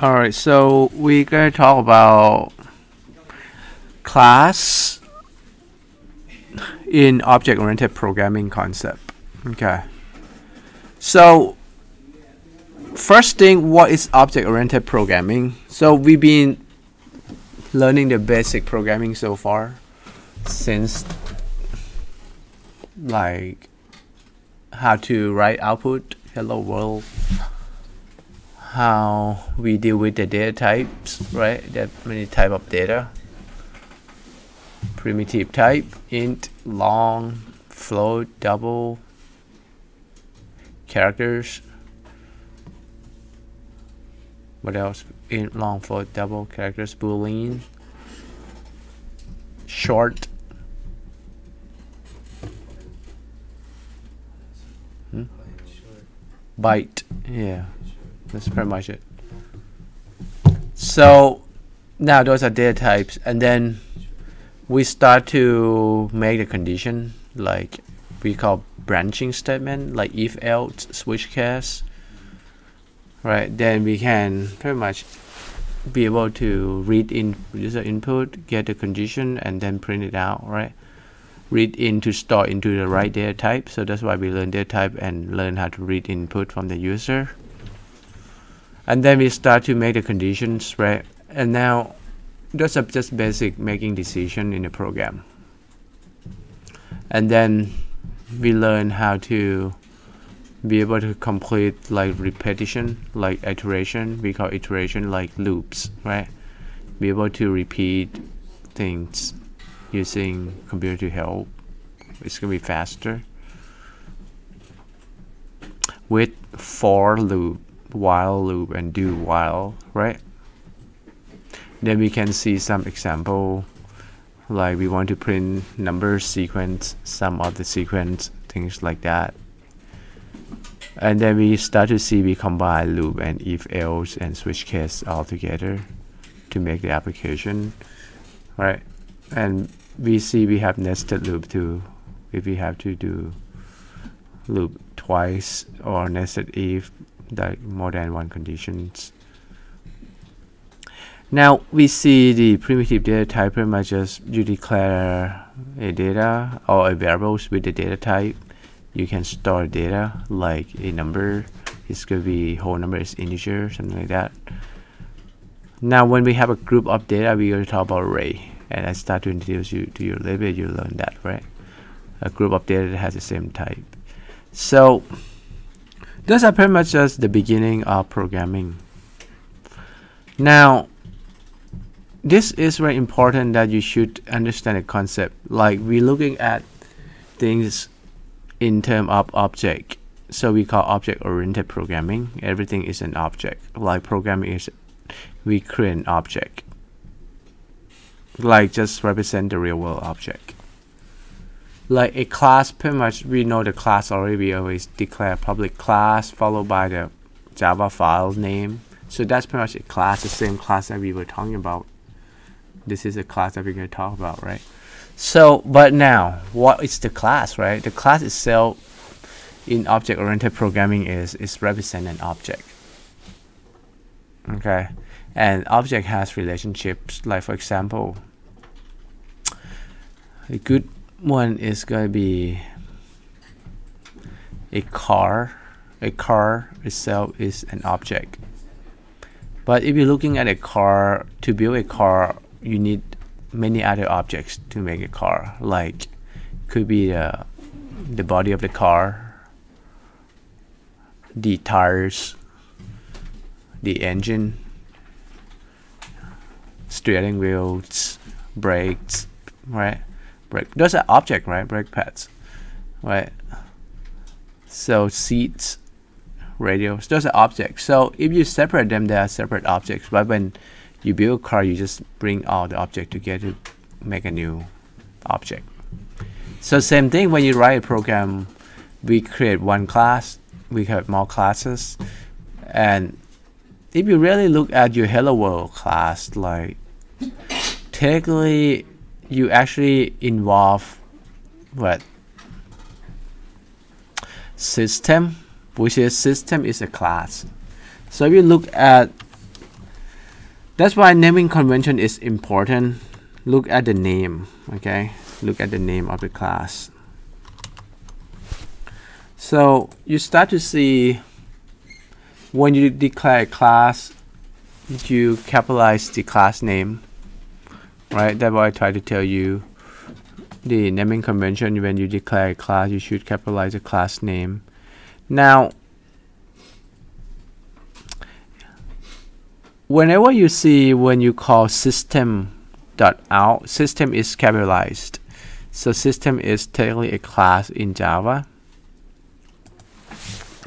All right, so we're going to talk about class in object-oriented programming concept. Okay. So first thing, what is object-oriented programming? So we've been learning the basic programming so far since like how to write output, hello world, how we deal with the data types, right? Are many type of data. Primitive type, int, long, float, double, characters. What else? Int, long, float, double, characters, boolean, short. Hmm? Byte, yeah. That's pretty much it. So now those are data types, and then we start to make the condition like we call branching statement, like if else switch case. Right, then we can pretty much be able to read in user input, get the condition, and then print it out. Right, read in to store into the right data type. So that's why we learn data type and learn how to read input from the user and then we start to make the conditions right? And now those are just basic making decision in the program. And then we learn how to be able to complete like repetition like iteration. We call iteration like loops right? Be able to repeat things using computer to help. It's gonna be faster. With for loop while loop and do while, right? Then we can see some example like we want to print number sequence, some of the sequence, things like that. And then we start to see we combine loop and if else and switch case all together to make the application, right? And we see we have nested loop too if we have to do loop twice or nested if like more than one conditions. Now we see the primitive data type pretty much just you declare a data or a variables with the data type. You can store data like a number. It's gonna be whole number is integer, something like that. Now when we have a group of data, we're gonna talk about array. And I start to introduce you to your little bit, you learn that, right? A group of data that has the same type. So those are pretty much just the beginning of programming. Now, this is very important that you should understand the concept. Like we're looking at things in terms of object. So we call object-oriented programming. Everything is an object. Like programming is, we create an object. Like just represent the real world object like a class pretty much we know the class already. We always declare public class followed by the java file name. So that's pretty much a class the same class that we were talking about. This is a class that we're going to talk about right? So but now what is the class right? The class itself in object oriented programming is is represent an object. Okay? And object has relationships like for example a good one is going to be a car. A car itself is an object. But if you're looking at a car, to build a car, you need many other objects to make a car. Like, could be the, the body of the car, the tires, the engine, steering wheels, brakes, right? Brake. Those are object, right? Brake pads, right? So seats, radios, those are objects. So if you separate them, they are separate objects. But when you build a car, you just bring all the object together to make a new object. So same thing when you write a program, we create one class, we have more classes, and if you really look at your Hello World class, like technically you actually involve what? System which is system is a class. So if you look at that's why naming convention is important. Look at the name okay? Look at the name of the class. So you start to see when you declare a class you capitalize the class name right? That's what I try to tell you. The naming convention when you declare a class you should capitalize the class name. Now whenever you see when you call system out system is capitalized. So system is technically a class in Java.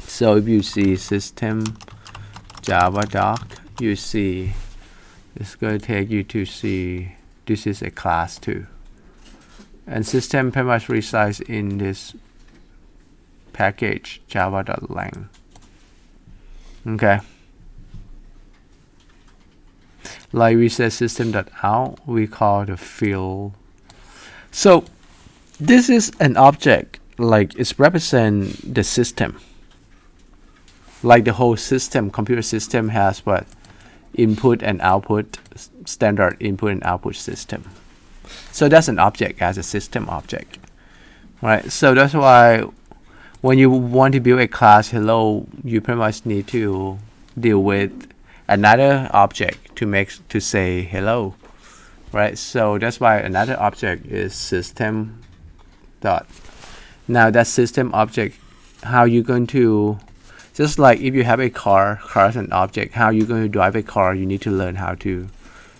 So if you see system Java doc you see it's going to take you to see this is a class too and system pretty much resides in this package java.lang okay. Like we said system.out we call the field. So this is an object like it's represent the system. Like the whole system computer system has what input and output standard input and output system. So that's an object as a system object right? So that's why when you want to build a class hello you pretty much need to deal with another object to make to say hello right? So that's why another object is system dot. Now that system object how you going to just like if you have a car car is an object how you're going to drive a car you need to learn how to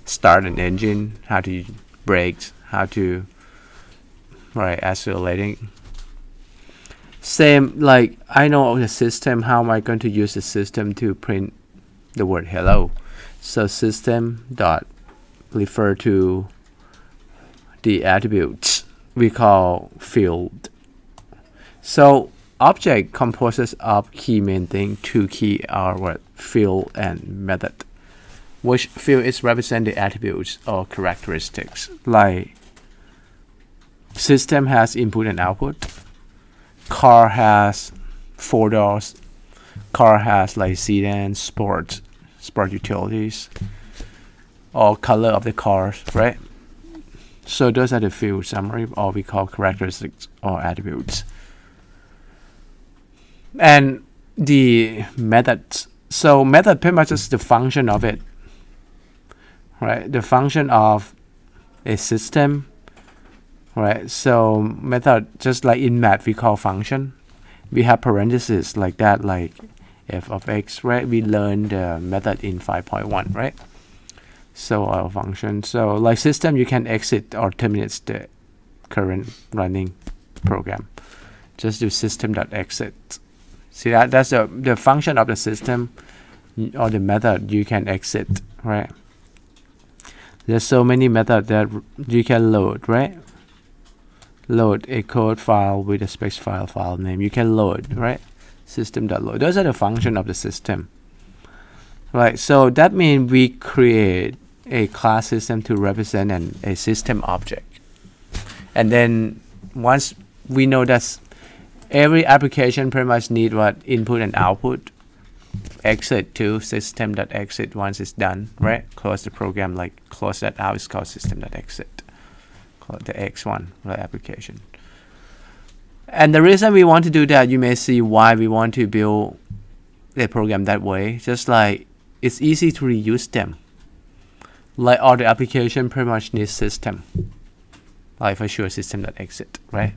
start an engine how to brakes, how to right accelerating. Same like I know the system how am I going to use the system to print the word hello? So system dot refer to the attributes we call field. So object composes of key main thing two key are what field and method which field is represent the attributes or characteristics. Like system has input and output car has four doors car has like sedan sport sport utilities or color of the cars right? So those are the field summary or we call characteristics or attributes and the methods. So method pretty much is the function of it right? The function of a system right? So method just like in math we call function. We have parentheses like that like f of x right? We learned the method in 5.1 right? So our function. So like system you can exit or terminate the current running program. Just do system.exit see that that's the, the function of the system or the method you can exit right there's so many methods that you can load right load a code file with a specified file file name. You can load, right? System.load. Those are the function of the system. Right, so that means we create a class system to represent an, a system object. And then once we know that every application pretty much need what input and output, exit to system.exit once it's done, right? Close the program, like close that out is called system.exit the X1 the application. And the reason we want to do that, you may see why we want to build the program that way. Just like it's easy to reuse them. Like all the application pretty much needs system. Like for sure system that exit, right?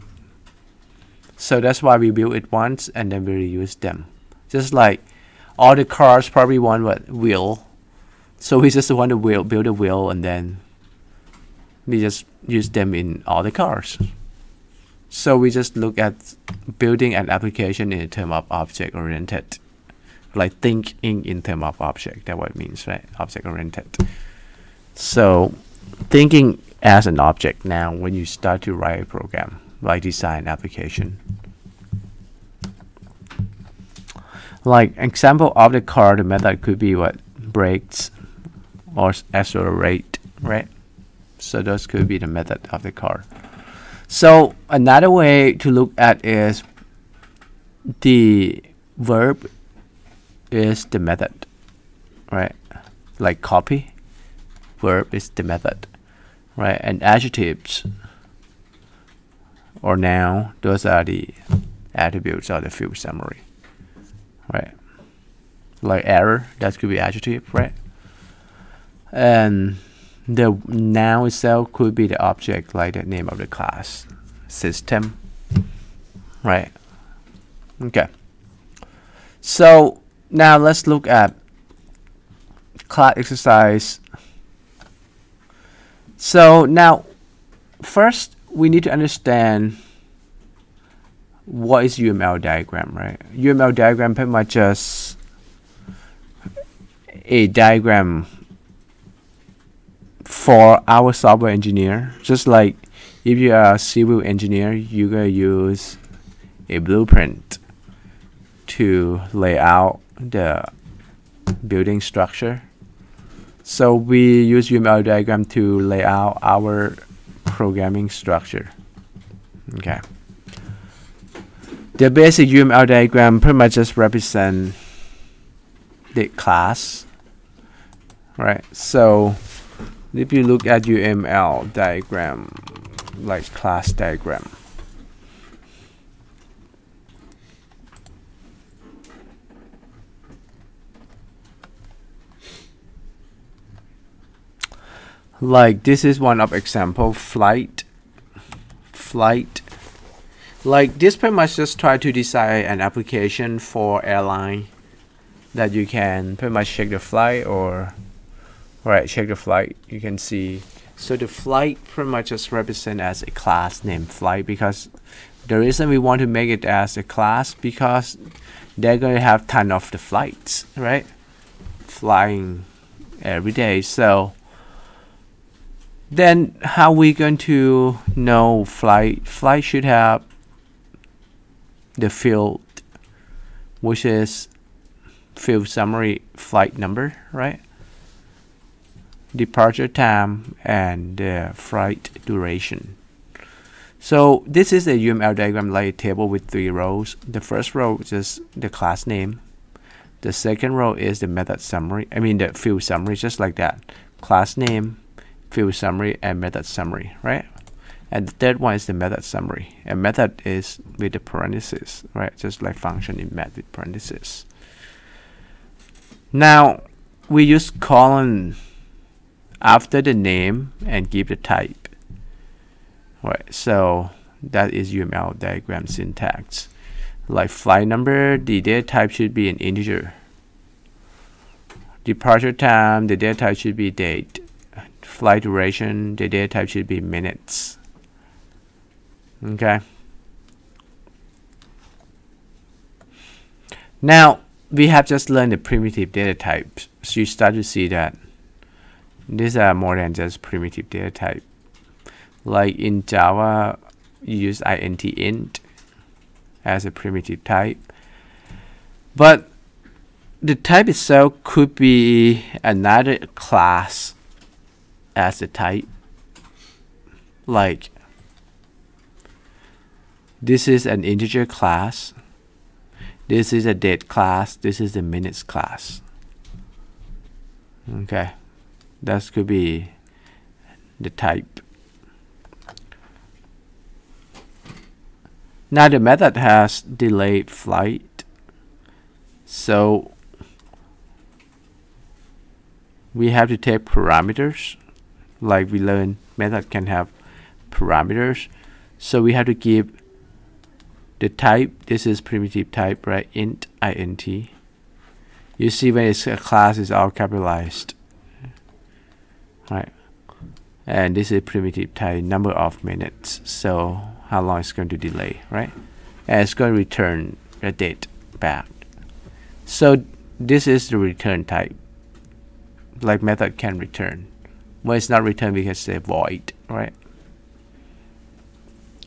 So that's why we build it once and then we reuse them. Just like all the cars probably want what wheel. So we just want to wheel, build a wheel and then we just use them in all the cars. So we just look at building an application in term of object oriented, like thinking in term of object. That's what it means, right? Object oriented. So thinking as an object now when you start to write a program, like design application. Like example of the car, the method could be what brakes or accelerate, right? So those could be the method of the car. So another way to look at is the verb is the method, right? Like copy. verb is the method, right? And adjectives or noun, those are the attributes of the field summary, right? Like error, that could be adjective, right? And the noun itself could be the object, like the name of the class, system, right? Okay. So now let's look at class exercise. So now, first we need to understand what is UML diagram, right? UML diagram pretty much just a diagram for our software engineer. Just like if you are a civil engineer, you're gonna use a blueprint to lay out the building structure. So we use UML diagram to lay out our programming structure. Okay. The basic UML diagram pretty much just represent the class, right? So if you look at UML diagram, like class diagram, like this is one of example flight. Flight. Like this pretty much just try to design an application for airline that you can pretty much check the flight or right check the flight you can see. So the flight pretty much just represent as a class named flight because the reason we want to make it as a class because they're going to have ton of the flights right? Flying every day so then how we going to know flight? Flight should have the field which is field summary flight number right? Departure time and the flight duration. So this is a UML diagram like a table with three rows. The first row is just the class name. The second row is the method summary I mean the field summary just like that. Class name field summary and method summary, right? And the third one is the method summary. And method is with the parentheses, right? Just like function in math with parentheses. Now, we use colon after the name and give the type. Right, so that is UML diagram syntax. Like flight number, the data type should be an integer. Departure time, the data type should be date flight duration, the data type should be minutes. Okay. Now, we have just learned the primitive data types. So you start to see that these are more than just primitive data type. Like in Java, you use int int as a primitive type. But the type itself could be another class as a type like this is an integer class. This is a date class. This is a minutes class. Okay. That could be the type. Now the method has delayed flight. So we have to take parameters like we learned method can have parameters. So we have to give the type. This is primitive type right? Int int. You see when it's a class is all capitalized right? And this is primitive type number of minutes. So how long it's going to delay right? And it's going to return the date back. So this is the return type. Like method can return when it's not returned because it's a void right?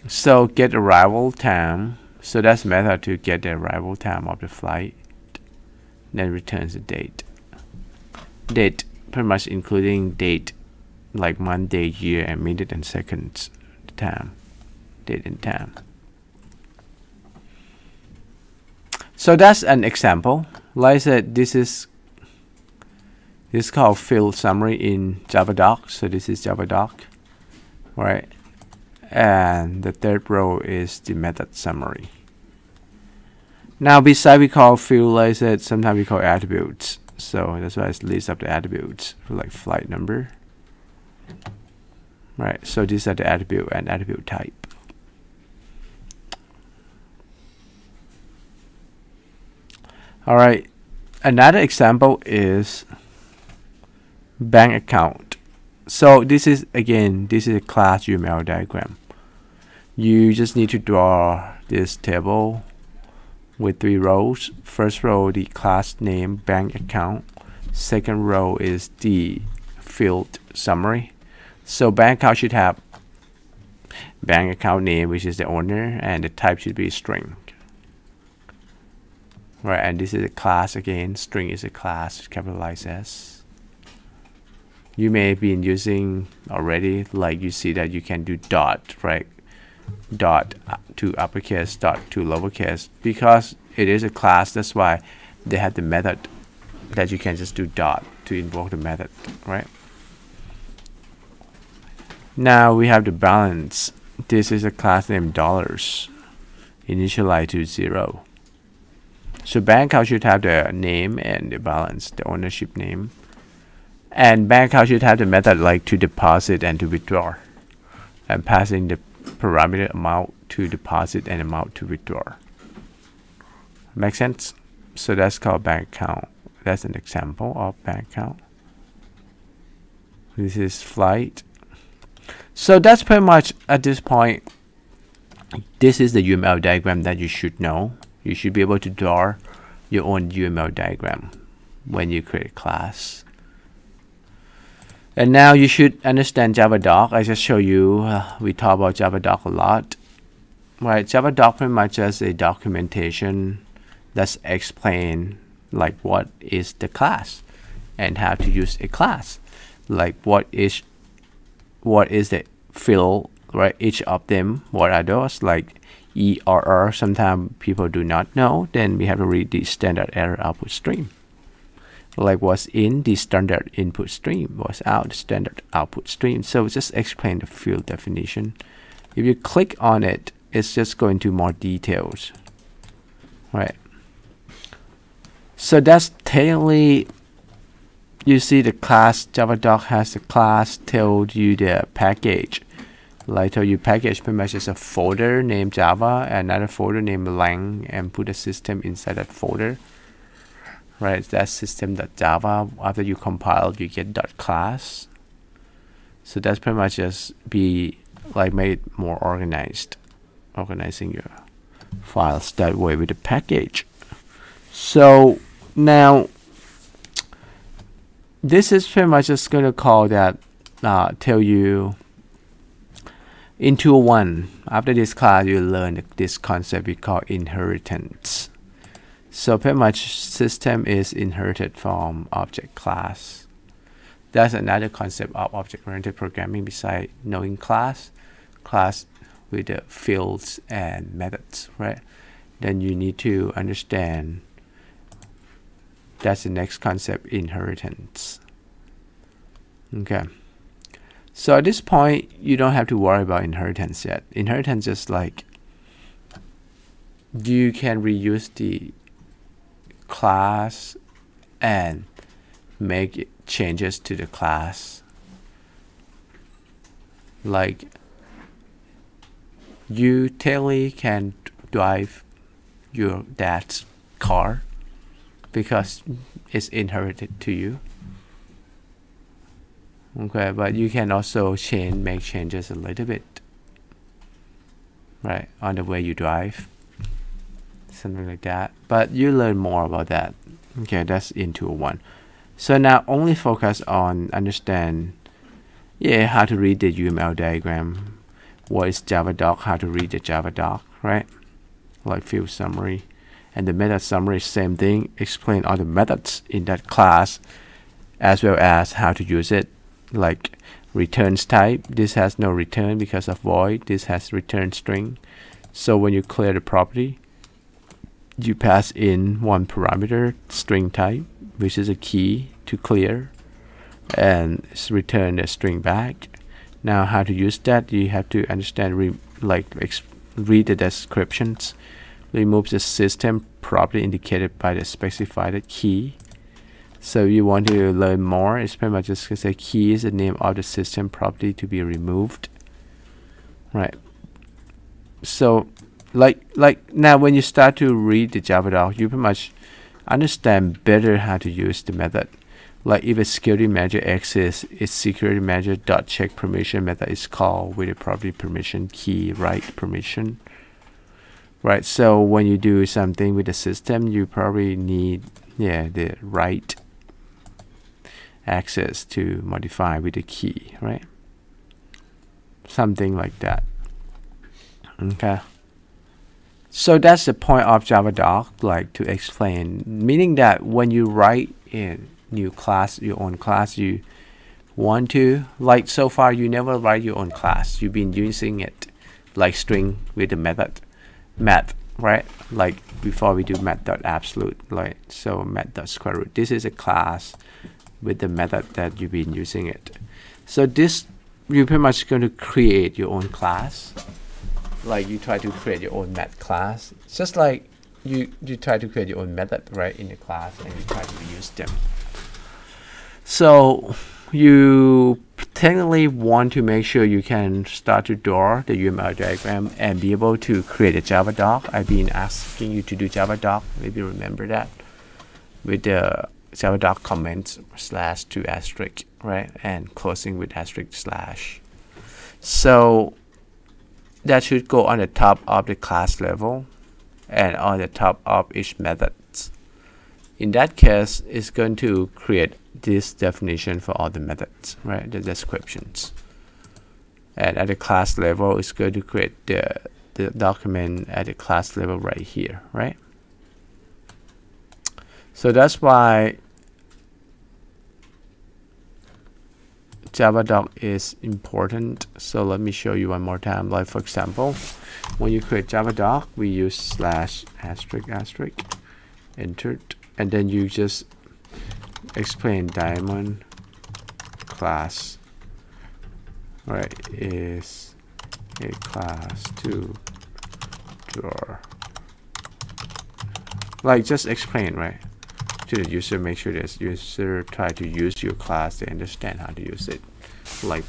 So get arrival time. So that's method to get the arrival time of the flight. Then returns the date. Date pretty much including date like month day year and minute and seconds time date and time. So that's an example. Like I said this is This is called field summary in JavaDoc. So this is JavaDoc, right? And the third row is the method summary. Now beside we call field like said, sometimes we call attributes. So that's why it's list of the attributes for like flight number. Right, so these are the attribute and attribute type. All right, another example is bank account. So this is again, this is a class UML diagram. You just need to draw this table with three rows. First row, the class name bank account. Second row is the field summary. So bank account should have bank account name, which is the owner, and the type should be string. Right, and this is a class again. String is a class, capitalize S. You may have been using already, like you see that you can do dot, right? Dot to uppercase, dot to lowercase, because it is a class. That's why they have the method that you can just do dot to invoke the method, right? Now we have the balance. This is a class named dollars, initialize to zero. So bank account should have the name and the balance, the ownership name. And bank account should have the method like to deposit and to withdraw. And passing the parameter amount to deposit and amount to withdraw. Make sense? So that's called bank account. That's an example of bank account. This is flight so that's pretty much at this point. This is the UML diagram that you should know. You should be able to draw your own UML diagram when you create a class. And now you should understand JavaDoc. I just show you, uh, we talk about JavaDoc a lot. Right, JavaDoc pretty much is a documentation that's explain like what is the class and how to use a class. Like what is what is the field, right? Each of them, what are those? Like ERR, sometimes people do not know. Then we have to read the standard error output stream. Like what's in the standard input stream, what's out the standard output stream. So just explain the field definition. If you click on it, it's just going to more details, right? So that's totally you see the class JavaDoc has the class told you the package. Like tell you package pretty much is a folder named Java, another folder named lang, and put a system inside that folder. Right, that system.java. After you compile, you get .class. So that's pretty much just be like made more organized, organizing your files that way with the package. So now this is pretty much just going to call that, uh, tell you in tool 1, after this class, you learn this concept we call inheritance. So pretty much system is inherited from object class. That's another concept of object-oriented programming besides knowing class, class with the fields and methods, right? Then you need to understand that's the next concept, inheritance. Okay. So at this point, you don't have to worry about inheritance yet. Inheritance is like you can reuse the class and make changes to the class. Like you totally can drive your dad's car because it's inherited to you okay but you can also change make changes a little bit right on the way you drive something like that. But you learn more about that. Okay that's into one. So now only focus on understand yeah how to read the UML diagram. What is JavaDoc? How to read the JavaDoc right? Like field summary. And the method summary same thing. Explain all the methods in that class as well as how to use it. Like returns type this has no return because of void. This has return string. So when you clear the property you pass in one parameter string type which is a key to clear and it's return a string back. Now how to use that you have to understand re like read the descriptions. Remove the system properly indicated by the specified key. So you want to learn more it's pretty much just say key is the name of the system property to be removed. Right. So like like now when you start to read the java doc you pretty much understand better how to use the method like if a security manager exists, its security manager dot check permission method is called with a property permission key write permission. Right, so when you do something with the system, you probably need yeah the right access to modify with the key, right? Something like that. Okay. So that's the point of JavaDoc, like to explain, meaning that when you write in new class, your own class, you want to, like so far you never write your own class. You've been using it like string with the method, math, right? Like before we do math.absolute, like so math.square root. This is a class with the method that you've been using it. So this, you're pretty much going to create your own class. Like you try to create your own math class. It's just like you, you try to create your own method, right, in the class and you try to use them. So you technically want to make sure you can start to draw the UML diagram and be able to create a Java doc. I've been asking you to do Java doc. Maybe remember that with the Java doc comments slash to asterisk, right? And closing with asterisk slash. So that should go on the top of the class level and on the top of each method. In that case, it's going to create this definition for all the methods, right? The descriptions. And at the class level, it's going to create the, the document at the class level right here, right? So that's why Java doc is important. So let me show you one more time. Like for example, when you create javadoc we use slash asterisk asterisk entered, and then you just explain diamond class right is a class to draw like just explain right to the user make sure that user try to use your class they understand how to use it like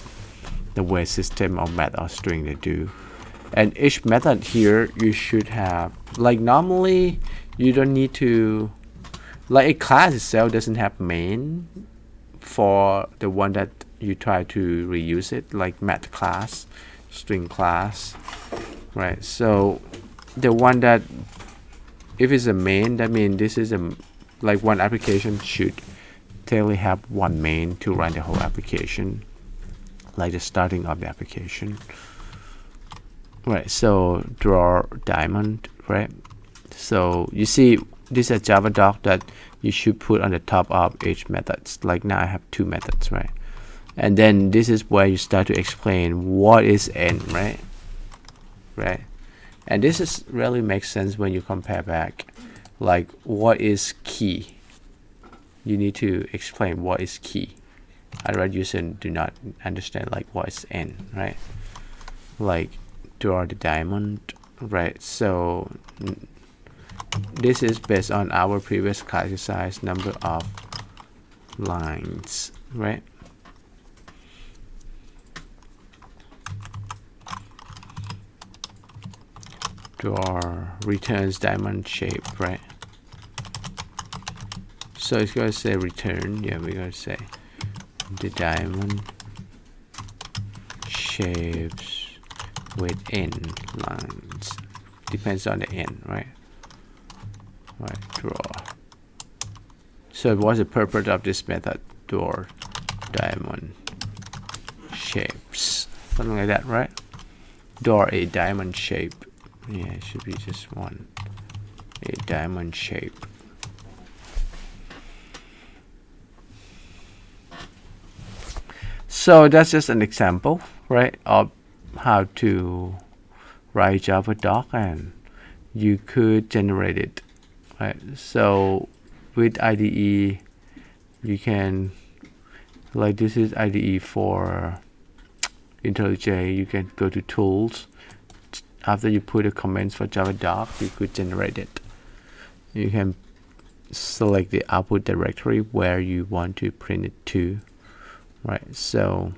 the way system or method or string they do. And each method here you should have like normally you don't need to like a class itself doesn't have main for the one that you try to reuse it like math class string class right? So the one that if it's a main that means this is a like one application should technically have one main to run the whole application like the starting of the application right so draw diamond right so you see this is a Java doc that you should put on the top of each methods. Like now I have two methods, right? And then this is where you start to explain what is n, right? Right? And this is really makes sense when you compare back. Like what is key? You need to explain what is key. i Otherwise user do not understand like what is n, right? Like draw the diamond, right? So this is based on our previous class exercise number of lines right draw returns diamond shape right? So it's going to say return. Yeah we're going to say the diamond shapes with n lines. Depends on the n right? Right draw. So what's the purpose of this method? Draw diamond shapes. Something like that right? Draw a diamond shape yeah it should be just one. A diamond shape. So that's just an example right of how to write java doc and you could generate it right? So with IDE you can like this is IDE for IntelliJ you can go to tools after you put the comments for Java doc you could generate it. You can select the output directory where you want to print it to right? So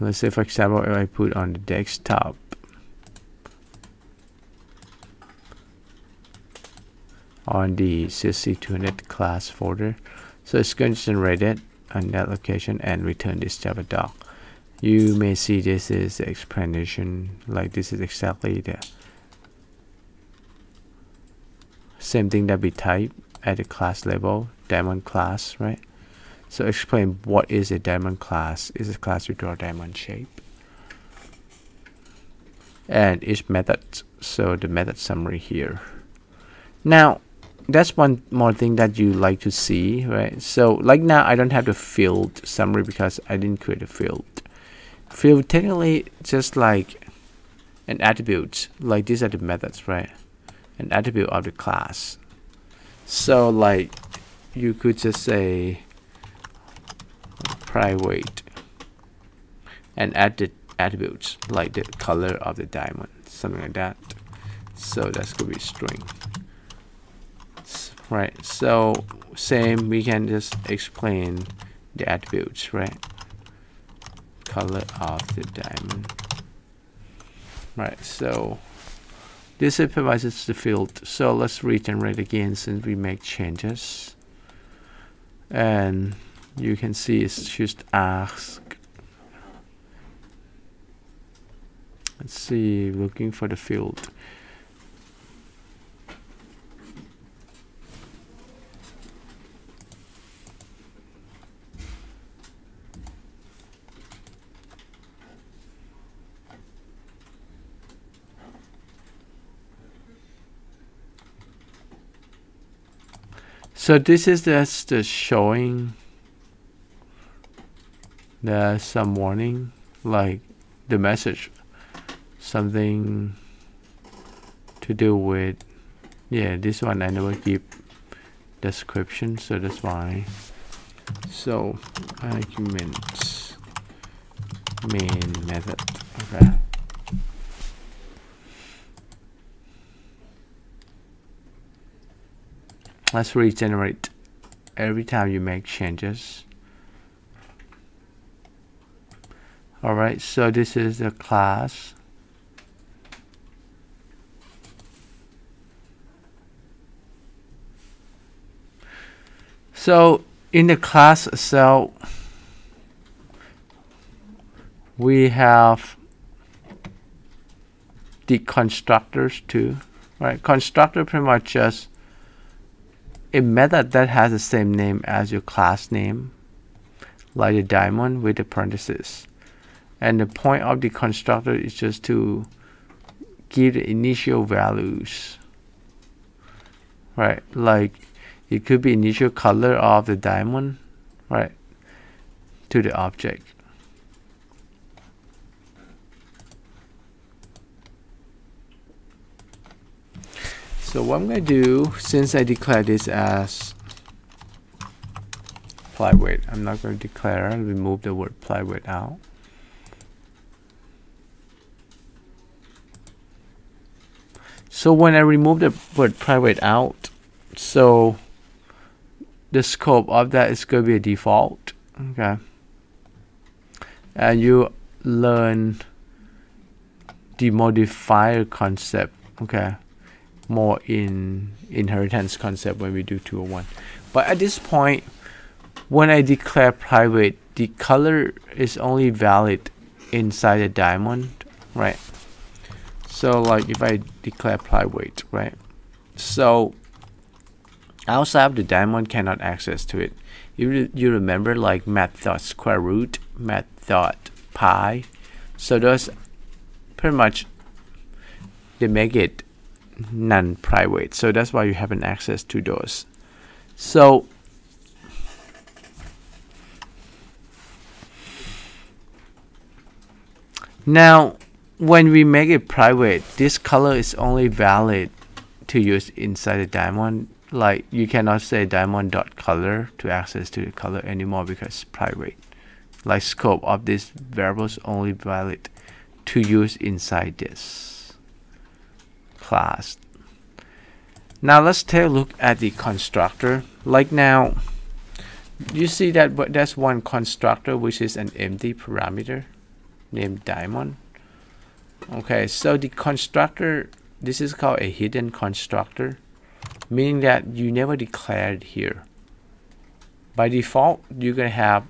let's say for example if I put on the desktop on the CSC200 class folder so it's going to generate it on that location and return this java doc. You may see this is the explanation like this is exactly the same thing that we type at the class level diamond class right? So explain what is a diamond class. Is a class to draw diamond shape. And each method so the method summary here. Now that's one more thing that you like to see right? So like now I don't have the field summary because I didn't create a field. Field technically just like an attribute like these are the methods right? An attribute of the class. So like you could just say private and add the attributes like the color of the diamond something like that. So that's gonna be string right so same we can just explain the attributes right? Color of the diamond. Right so this supervises the field. So let's regenerate again since we make changes. And you can see it's just ask. Let's see looking for the field So this is just the showing there's some warning like the message something to do with yeah this one I never give description so that's why. So arguments main method okay let's regenerate every time you make changes. Alright so this is the class. So in the class itself we have the constructors too right? Constructor pretty much just a method that has the same name as your class name, like a diamond with the parentheses. And the point of the constructor is just to give the initial values, right? Like it could be initial color of the diamond, right, to the object. So what I'm going to do, since I declare this as private, I'm not going to declare, I'll remove the word private out. So when I remove the word private out, so the scope of that is going to be a default, okay? And you learn the modifier concept, okay? More in inheritance concept when we do 201 but at this point when I declare private the color is only valid inside the diamond right? So like if I declare private right? So outside of the diamond cannot access to it. You, you remember like math dot square root math dot pi? So those pretty much they make it non-private. So that's why you haven't access to those. So now when we make it private, this color is only valid to use inside the diamond. Like you cannot say diamond dot color to access to the color anymore because private. Like scope of this variable is only valid to use inside this class. Now let's take a look at the constructor. Like now, you see that there's one constructor which is an empty parameter named diamond. Okay, so the constructor, this is called a hidden constructor, meaning that you never declared here. By default, you're gonna have,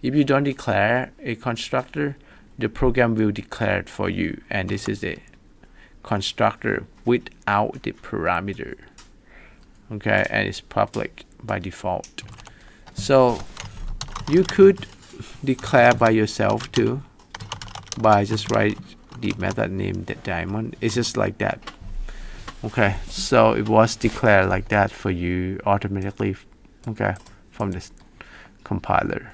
if you don't declare a constructor, the program will declare it for you. And this is a constructor without the parameter. Okay, and it's public by default. So you could declare by yourself too by just write the method name that diamond it's just like that okay so it was declared like that for you automatically okay from this compiler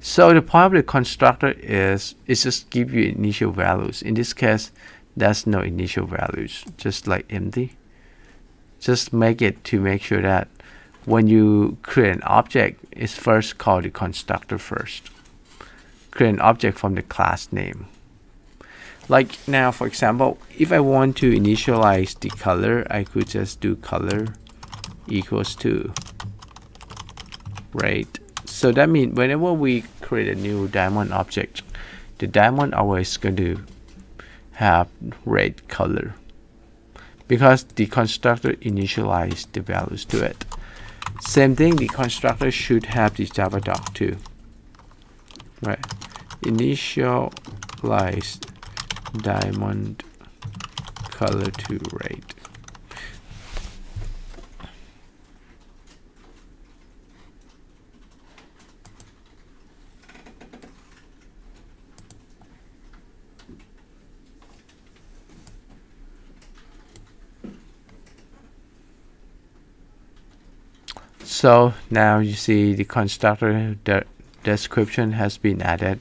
so the point of the constructor is it just give you initial values in this case there's no initial values just like empty just make it to make sure that when you create an object it's first called the constructor first create an object from the class name. Like now, for example, if I want to initialize the color, I could just do color equals to rate. So that means whenever we create a new diamond object, the diamond always going to have red color because the constructor initialized the values to it. Same thing, the constructor should have the Java doc too. Right initialize diamond color to rate So now you see the constructor de description has been added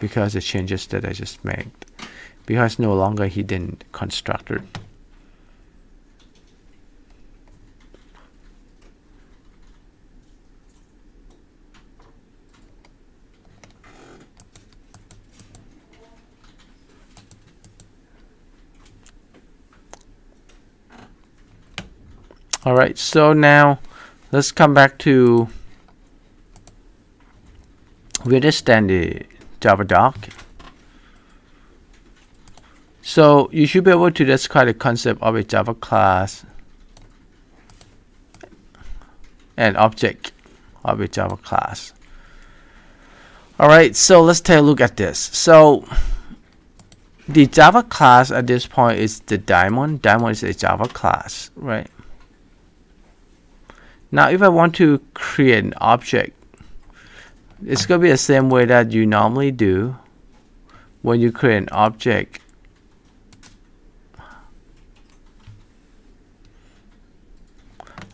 because the changes that I just made. Because no longer hidden constructor all right so now let's come back to we understand the Java doc. So you should be able to describe the concept of a Java class and object of a Java class. Alright, so let's take a look at this. So the Java class at this point is the diamond. Diamond is a Java class, right? Now if I want to create an object it's going to be the same way that you normally do when you create an object.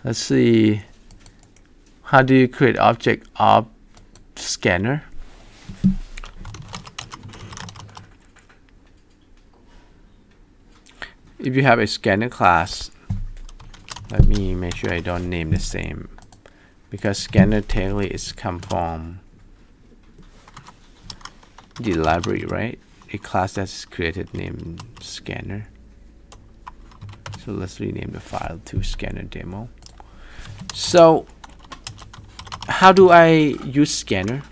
Let's see. How do you create object of scanner? If you have a scanner class let me make sure I don't name the same because scanner technically is come from the library, right? A class that's created named scanner. So let's rename the file to scanner demo. So how do I use scanner?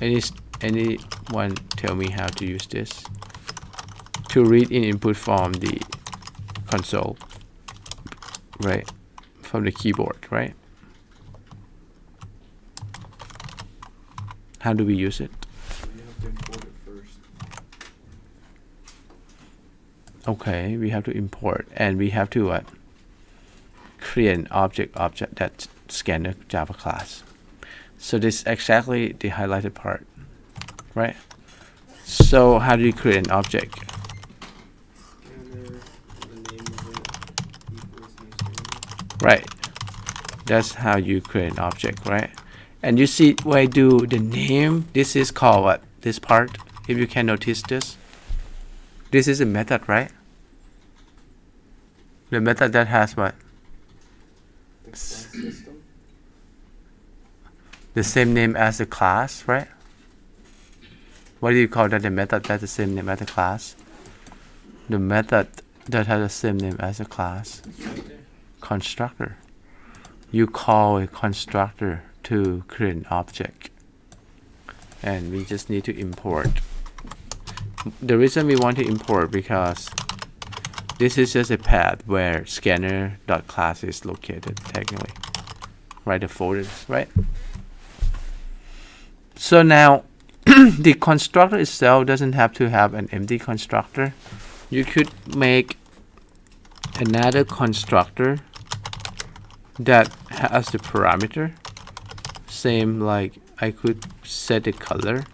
Any anyone tell me how to use this? To read in input from the console, right? From the keyboard, right? How do we use it? Okay, we have to import and we have to create an object object that scanner Java class. So this is exactly the highlighted part, right? So how do you create an object? Right. that's how you create an object right? And you see when I do the name this is called what? This part if you can notice this. This is a method right? The method that has what? The same name as the class right? What do you call that the method that's the same name as the class? The method that has the same name as the class constructor. You call a constructor to create an object. And we just need to import. The reason we want to import because this is just a path where scanner.class is located technically. Right the folders right? So now the constructor itself doesn't have to have an empty constructor. You could make another constructor that has the parameter. Same like I could set the color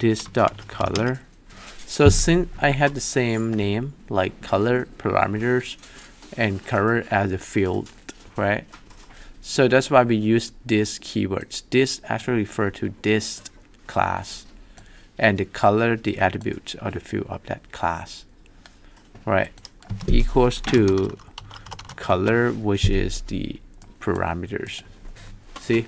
this dot color. So since I have the same name like color parameters and color as a field right? So that's why we use this keywords. This actually refer to this class and the color the attributes or the field of that class right? Equals to color which is the parameters. See?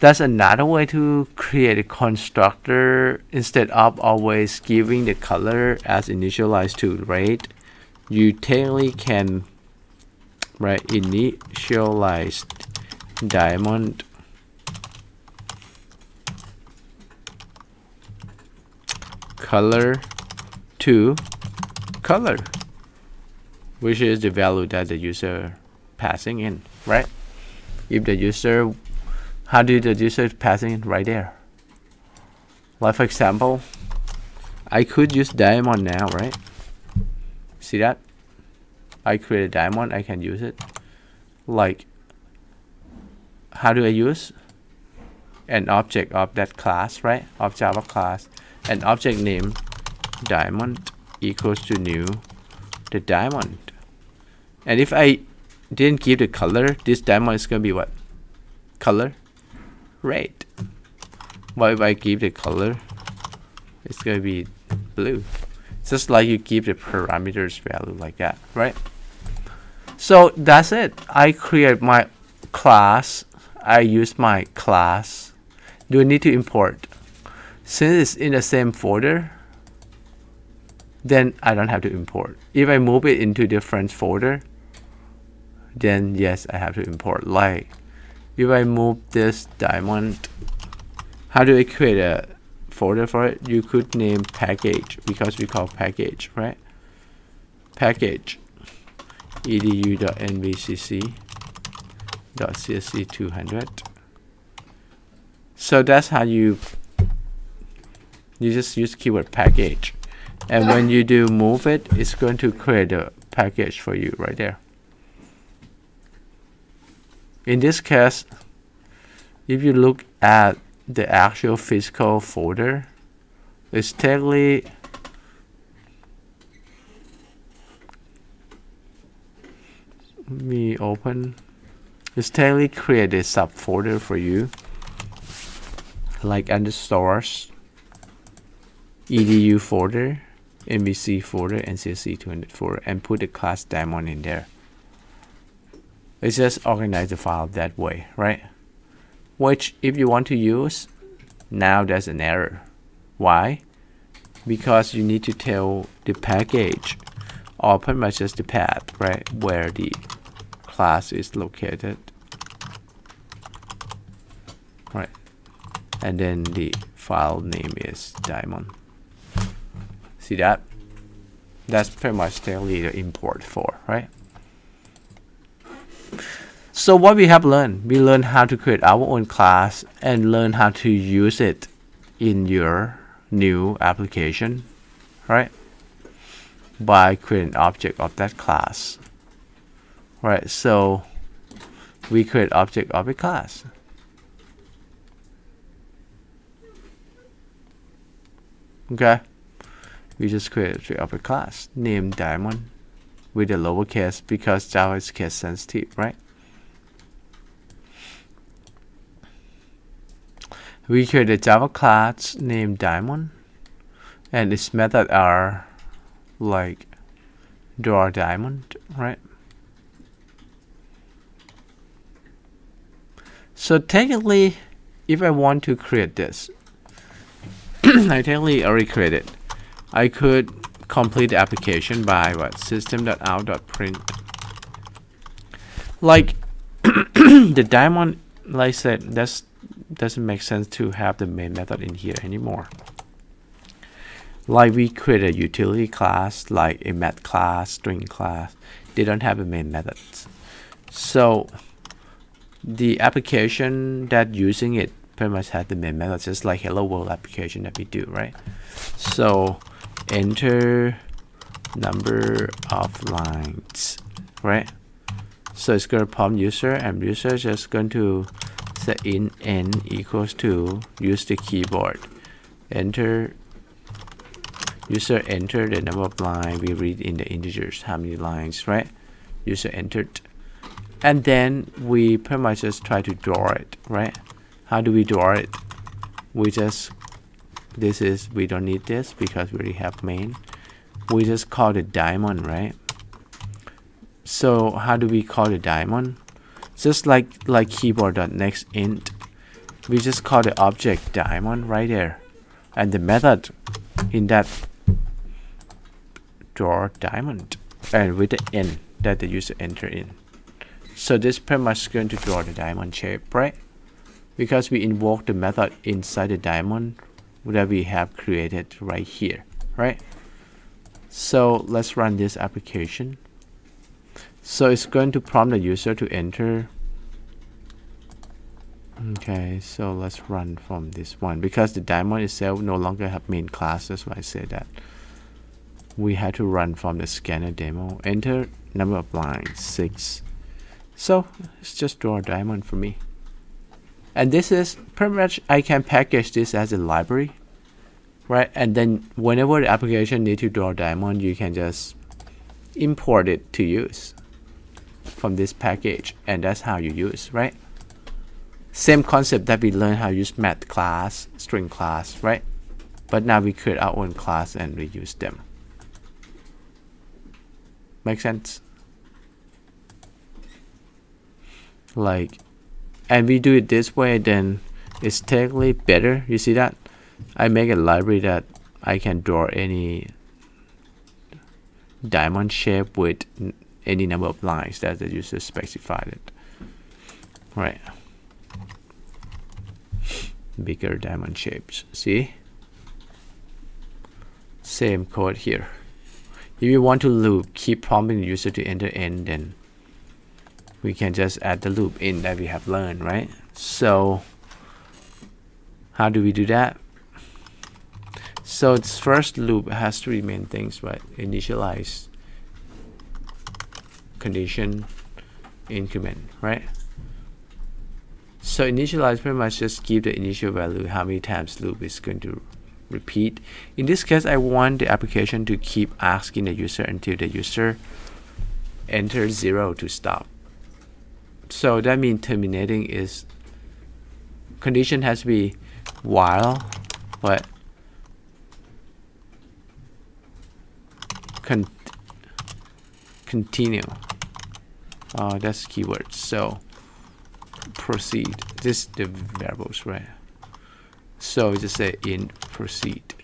That's another way to create a constructor instead of always giving the color as initialized to rate you technically can right initialize diamond. Color to color which is the value that the user passing in right? If the user how do the user passing in right there? Like for example I could use diamond now right? See that? I create a diamond I can use it. Like how do I use? An object of that class right? Of Java class. An object name diamond equals to new the diamond and if I didn't give the color this diamond is gonna be what? Color? Red. But if I give the color? It's gonna be blue. Just like you give the parameters value like that right? So that's it. I create my class. I use my class. Do I need to import? Since it's in the same folder then I don't have to import. If I move it into different folder, then yes, I have to import. light if I move this diamond, how do I create a folder for it? You could name package because we call package, right? Package edu.nvcc.csc200. So that's how you you just use keyword package and when you do move it it's going to create a package for you right there in this case if you look at the actual physical folder it's technically me open it's technically create a subfolder for you like under source edu folder MVC folder and CSC200 folder and put the class diamond in there. Let's just organize the file that way, right? Which if you want to use, now there's an error. Why? Because you need to tell the package or pretty much just the path, right, where the class is located. Right. And then the file name is diamond. See that? That's pretty much the import for, right? So what we have learned, we learned how to create our own class and learn how to use it in your new application, right? By creating an object of that class. Right, so we create object of a class. Okay we just create a upper class named diamond with a lowercase because Java is case sensitive, right? We create a Java class named diamond and its method are like draw diamond right? So technically if I want to create this I technically already created. I could complete the application by what system.out.print like the diamond like I said that's doesn't make sense to have the main method in here anymore. Like we create a utility class like a math class string class. They don't have a main method. so the application that using it pretty much has the main method just like hello world application that we do right? So enter number of lines right? So it's going to prompt user and user just going to set in n equals to use the keyboard. Enter user enter the number of lines we read in the integers. How many lines right? User entered. And then we pretty much just try to draw it right? How do we draw it? We just this is we don't need this because we already have main. We just call the diamond right? So how do we call the diamond just like like keyboard.next int we just call the object diamond right there and the method in that draw diamond and with the n that the user enter in. So this pretty much going to draw the diamond shape right? Because we invoke the method inside the diamond that we have created right here right? So let's run this application so it's going to prompt the user to enter. Okay so let's run from this one. Because the diamond itself no longer have main class that's why I say that. We had to run from the scanner demo. Enter number of lines six. So let's just draw a diamond for me. And this is pretty much I can package this as a library right? And then whenever the application need to draw a diamond you can just import it to use from this package and that's how you use right same concept that we learned how to use math class string class right but now we create our own class and we use them Make sense? Like, and we do it this way, then it's technically better. You see that? I make a library that I can draw any diamond shape with any number of lines that the user specified it. Right. Bigger diamond shapes. See? Same code here. If you want to loop, keep prompting the user to enter n, then we can just add the loop in that we have learned, right? So how do we do that? So its first loop has to remain things, right? Initialize, condition, increment, right? So initialize pretty much just give the initial value how many times loop is going to repeat. In this case, I want the application to keep asking the user until the user enters zero to stop. So that means terminating is condition has to be while but con continue. Oh, that's keyword. So proceed. This the variables, right? So just say in proceed.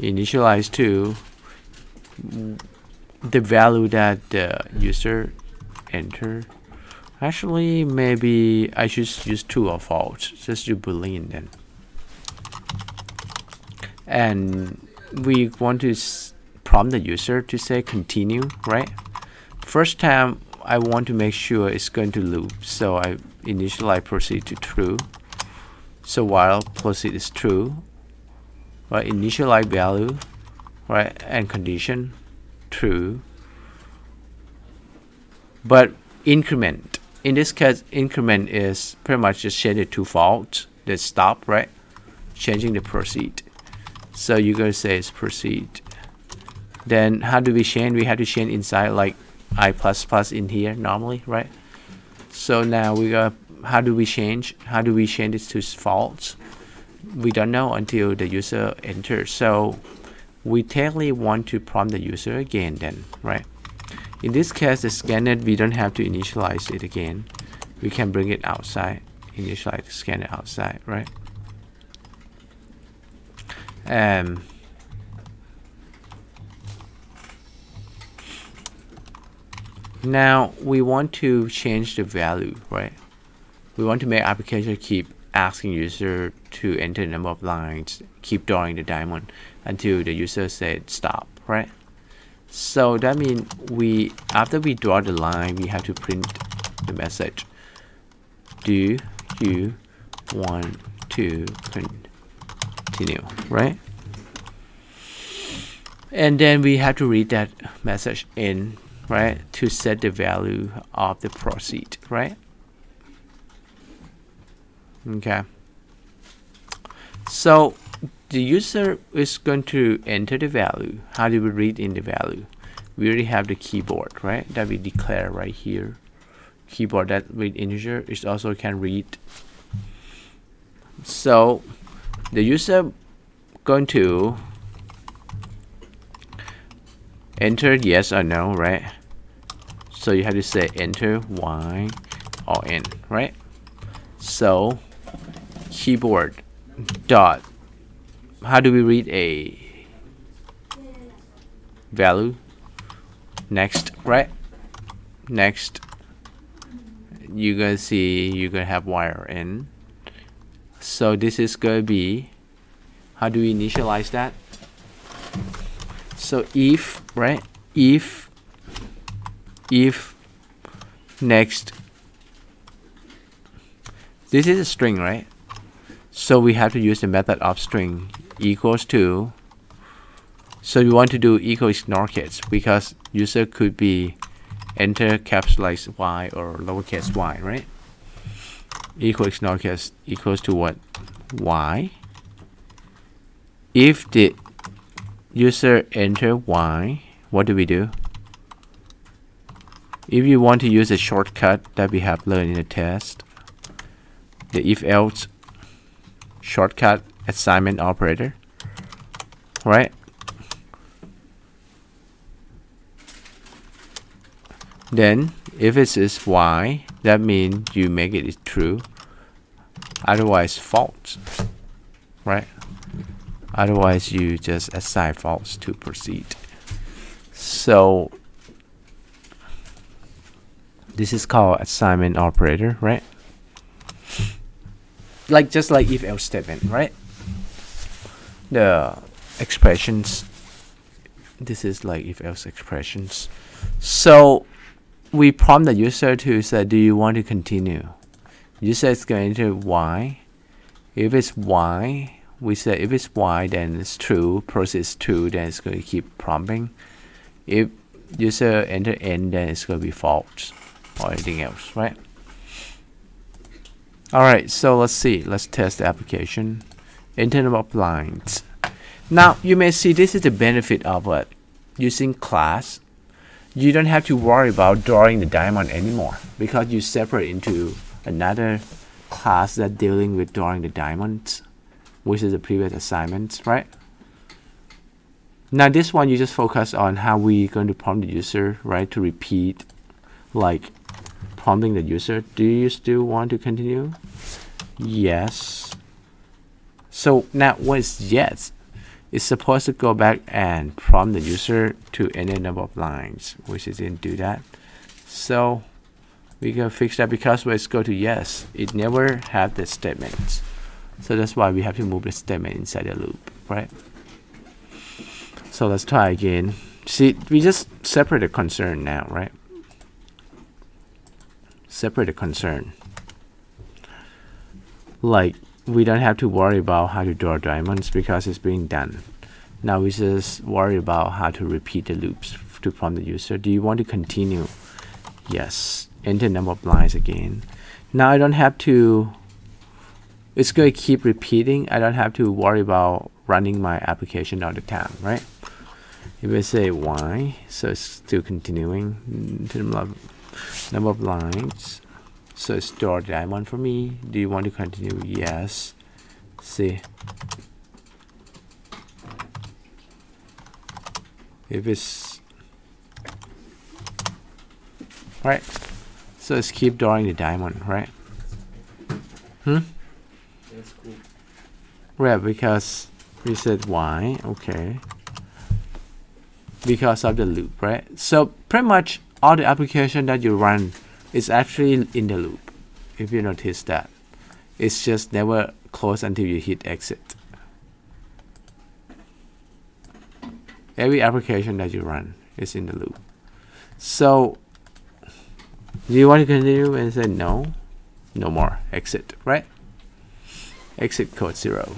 Initialize to the value that the user enter. Actually, maybe I should use true or false. Just do boolean then. And we want to prompt the user to say continue, right? First time I want to make sure it's going to loop, so I initialize proceed to true. So while proceed is true, right? Initialize value, right? And condition true. But increment, in this case, increment is pretty much just it to false, the stop, right? Changing the proceed. So you're gonna say it's proceed. Then how do we change? We have to change inside like i plus plus in here normally, right? so now we got how do we change? How do we change this to false we don't know until the user enters. So we technically want to prompt the user again then right? In this case the scanner we don't have to initialize it again. We can bring it outside initialize the scanner outside right? Um now we want to change the value right? We want to make application keep asking user to enter the number of lines keep drawing the diamond until the user said stop right? So that means we after we draw the line we have to print the message. Do you want to continue right? And then we have to read that message in right to set the value of the proceed right? Okay. So the user is going to enter the value. How do we read in the value? We already have the keyboard right that we declare right here. Keyboard that with integer is also can read. So the user going to enter yes or no right? So you have to say enter y or n right? So keyboard dot. How do we read a value? Next right? Next you're gonna see you're gonna have wire in. So this is gonna be how do we initialize that? So if right? If if next this is a string right? So we have to use the method of string equals to so we want to do equal ignore case because user could be enter capitalized y or lowercase y right? Equal ignore case equals to what? Y. If the user enter y. What do we do? If you want to use a shortcut that we have learned in the test the if else shortcut assignment operator right? Then if it is y that means you make it true otherwise false right otherwise you just assign false to proceed. So this is called assignment operator right? Like just like if else statement right? The expressions this is like if else expressions. So we prompt the user to say do you want to continue? User is going to y if it's y we say if it's y then it's true. Process true then it's going to keep prompting if user enter n then it's going to be false or anything else right? All right so let's see. Let's test the application. Enter of lines. Now you may see this is the benefit of what using class you don't have to worry about drawing the diamond anymore because you separate into another class that dealing with drawing the diamonds which is the previous assignment, right? Now this one you just focus on how we going to prompt the user right to repeat like prompting the user. Do you still want to continue? Yes. So now once yes? It's supposed to go back and prompt the user to any number of lines, which it didn't do that. So we can fix that because when it's go to yes, it never had the statement. So that's why we have to move the statement inside the loop, right? So let's try again. See, we just separate the concern now, right? Separate the concern. Like we don't have to worry about how to draw diamonds because it's being done. Now we just worry about how to repeat the loops to prompt the user. Do you want to continue? Yes. Enter number of lines again. Now I don't have to, it's going to keep repeating. I don't have to worry about running my application all the time, right? If I say y, so it's still continuing. Number of, number of lines. So store diamond for me. Do you want to continue? Yes. See. If it's right. So let's keep drawing the diamond, right? Hmm? That's cool. Right, because we said why, okay. Because of the loop, right? So pretty much all the application that you run is actually in the loop. If you notice that. It's just never close until you hit exit. Every application that you run is in the loop. So do you want to continue and say no? No more. Exit, right? Exit code zero.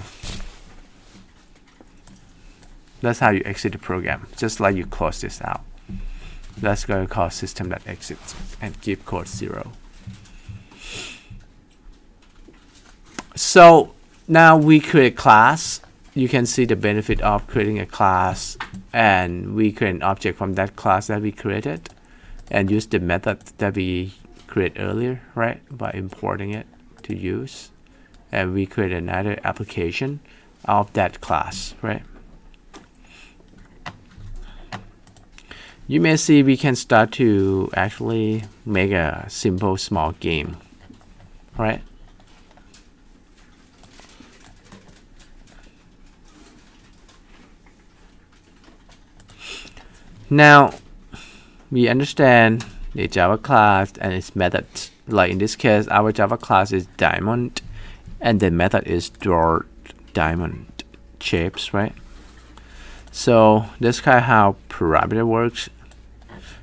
That's how you exit the program, just like you close this out. That's going to call system.exit and give code zero. So now we create class. You can see the benefit of creating a class and we create an object from that class that we created and use the method that we create earlier, right? By importing it to use. And we create another application of that class, right? You may see we can start to actually make a simple small game, right? Now, we understand the Java class and its methods. Like in this case, our Java class is diamond, and the method is draw diamond shapes, right? So this kind of how parameter works.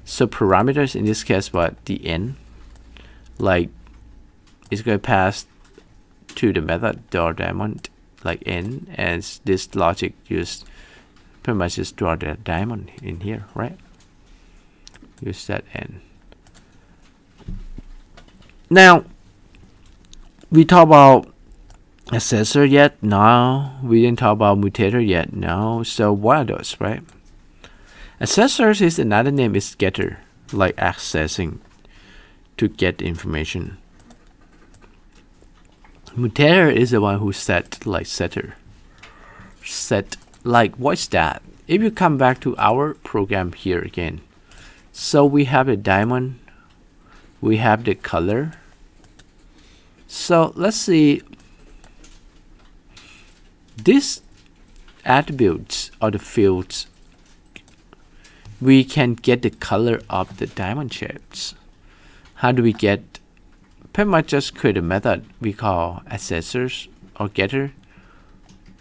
So parameters in this case, what the n, like it's going to pass to the method draw diamond like n, and this logic just pretty much just draw the diamond in here, right? use that n. Now, we talk about accessor yet? No. We didn't talk about mutator yet? No. So what are those, right? Accessors is another name is getter, like accessing to get information. Mutator is the one who set, like setter. Set, like what's that? If you come back to our program here again, so we have a diamond we have the color so let's see these attributes or the fields we can get the color of the diamond shapes how do we get pretty much just create a method we call accessors or getter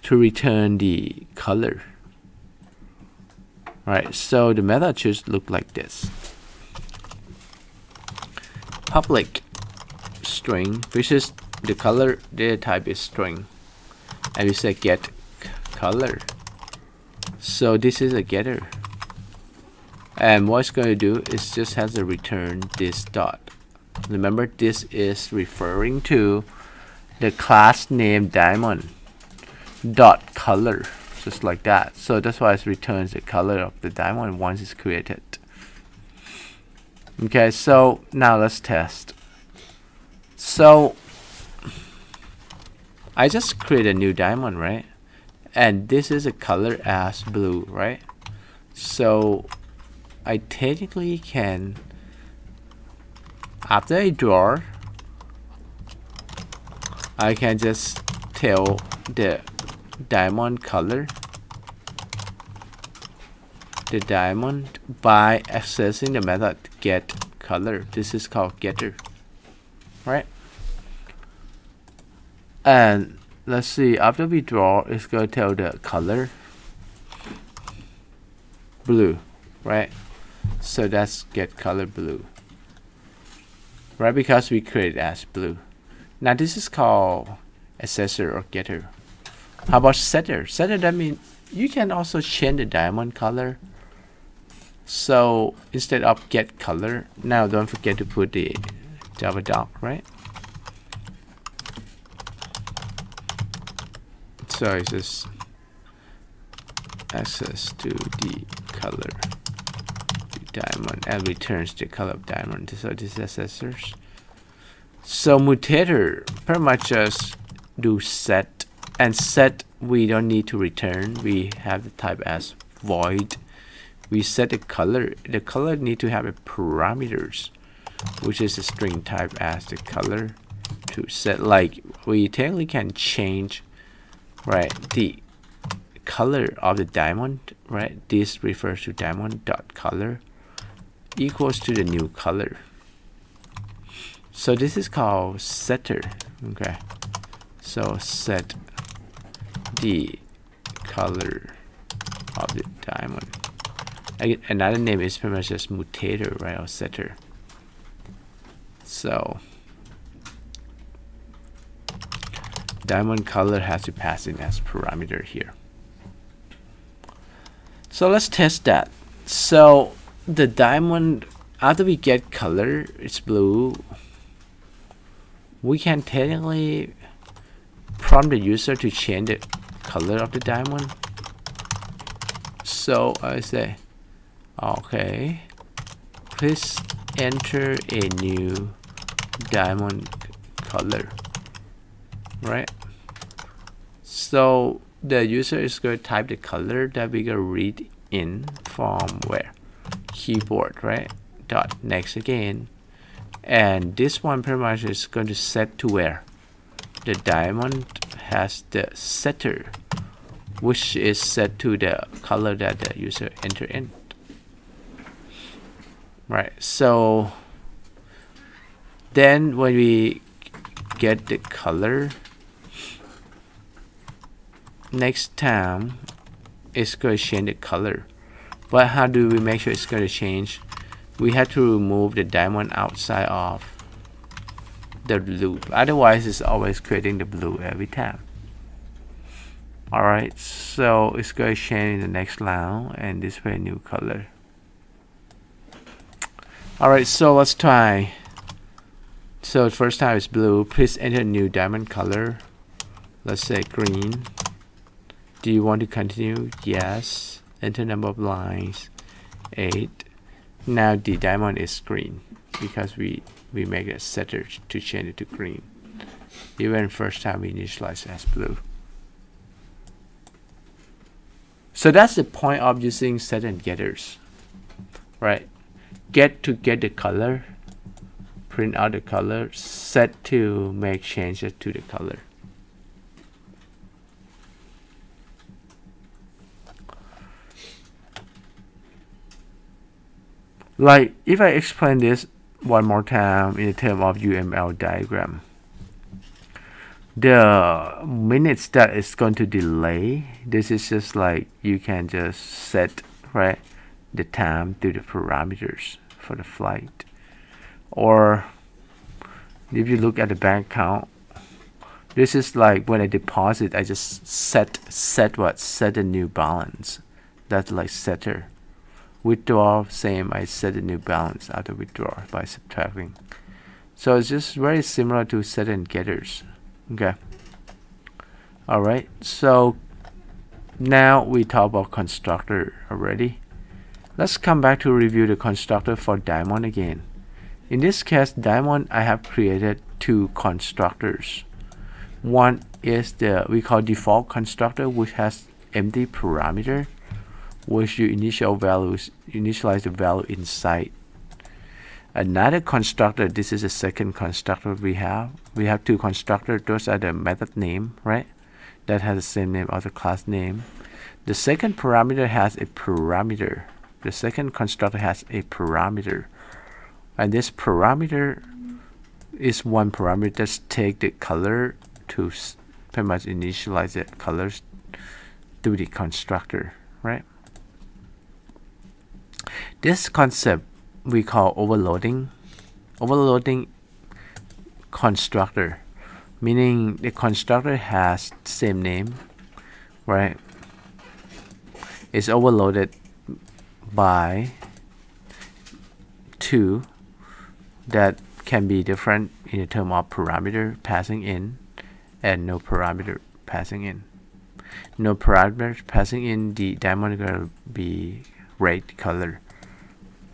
to return the color Right, so the method should look like this. Public string, which is the color data type is string. And we say get color. So this is a getter. And what it's going to do is just has to return this dot. Remember this is referring to the class name diamond dot color just like that. So that's why it returns the color of the diamond once it's created. Okay, so now let's test. So I just create a new diamond, right? And this is a color as blue, right? So I technically can, after I draw, I can just tell the diamond color the diamond by accessing the method get color this is called getter right and let's see after we draw it's going to tell the color blue right so that's get color blue right because we create as blue now this is called accessor or getter how about setter? Setter, that means you can also change the diamond color. So instead of get color, now don't forget to put the Java doc, right? Just access to the color the diamond and returns the color of diamond. So this accessors. So mutator pretty much just do set and set we don't need to return. We have the type as void. We set the color. The color need to have a parameters, which is a string type as the color to set like we technically can change right. The color of the diamond right? This refers to diamond dot color equals to the new color. So this is called setter. Okay. So set the color of the diamond. Another name is pretty much just mutator right or setter. So diamond color has to pass in as parameter here. So let's test that. So the diamond after we get color it's blue we can technically prompt the user to change the color of the diamond. So I say okay please enter a new diamond color right? So the user is going to type the color that we gonna read in from where? Keyboard right? Dot next again. And this one pretty much is going to set to where? The diamond has the setter which is set to the color that the user enter in. Right so then when we get the color next time it's going to change the color. But how do we make sure it's going to change? We have to remove the diamond outside of the loop. Otherwise it's always creating the blue every time. Alright so it's going to change in the next line and display new color. Alright so let's try. So first time is blue. Please enter new diamond color. Let's say green do you want to continue? Yes. Enter number of lines. 8. Now the diamond is green because we, we make a setter to change it to green. Even first time we initialize as blue. So that's the point of using set and getters. Right? Get to get the color, print out the color, set to make changes to the color. Like if I explain this one more time in terms of UML diagram, the minutes that is going to delay, this is just like you can just set right the time to the parameters for the flight. Or if you look at the bank account, this is like when I deposit, I just set set what set a new balance. That's like setter withdraw same I set a new balance after withdraw by subtracting so it's just very similar to set and getters. Okay. Alright so now we talk about constructor already. Let's come back to review the constructor for diamond again. In this case diamond I have created two constructors. One is the we call default constructor which has empty parameter which you initial values initialize the value inside another constructor this is the second constructor we have. We have two constructors. Those are the method name right? That has the same name as the class name. The second parameter has a parameter. The second constructor has a parameter. And this parameter is one parameter. Just take the color to pretty much initialize the colors to the constructor right this concept we call overloading. Overloading constructor, meaning the constructor has same name, right? It's overloaded by two that can be different in the term of parameter passing in and no parameter passing in. No parameter passing in, the diamond will be red color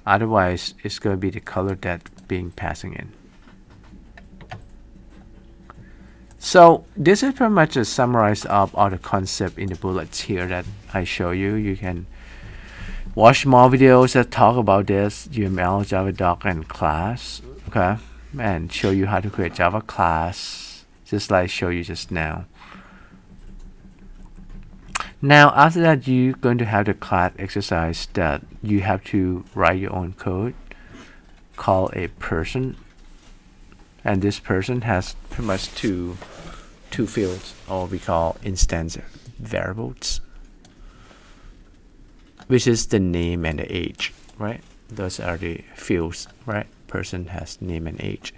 otherwise it's going to be the color that being passing in So this is pretty much a summarize of all the concept in the bullets here that I show you. You can watch more videos that talk about this UML, Java doc, and class. Okay, and show you how to create Java class, just like I show you just now. Now after that, you're going to have the class exercise that you have to write your own code. Call a person, and this person has pretty much two two fields, or we call instance variables which is the name and the age, right? Those are the fields, right? Person has name and age.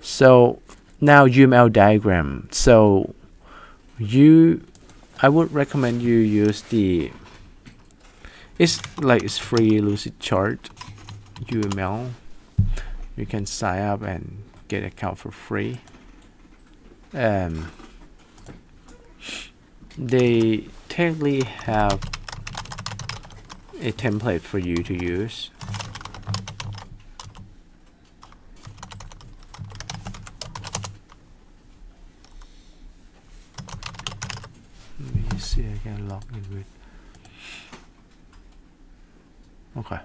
So now UML diagram. So you, I would recommend you use the, it's like it's free Lucidchart UML. You can sign up and get account for free. Um, they technically have a template for you to use. Let me see, I can log in with. Okay.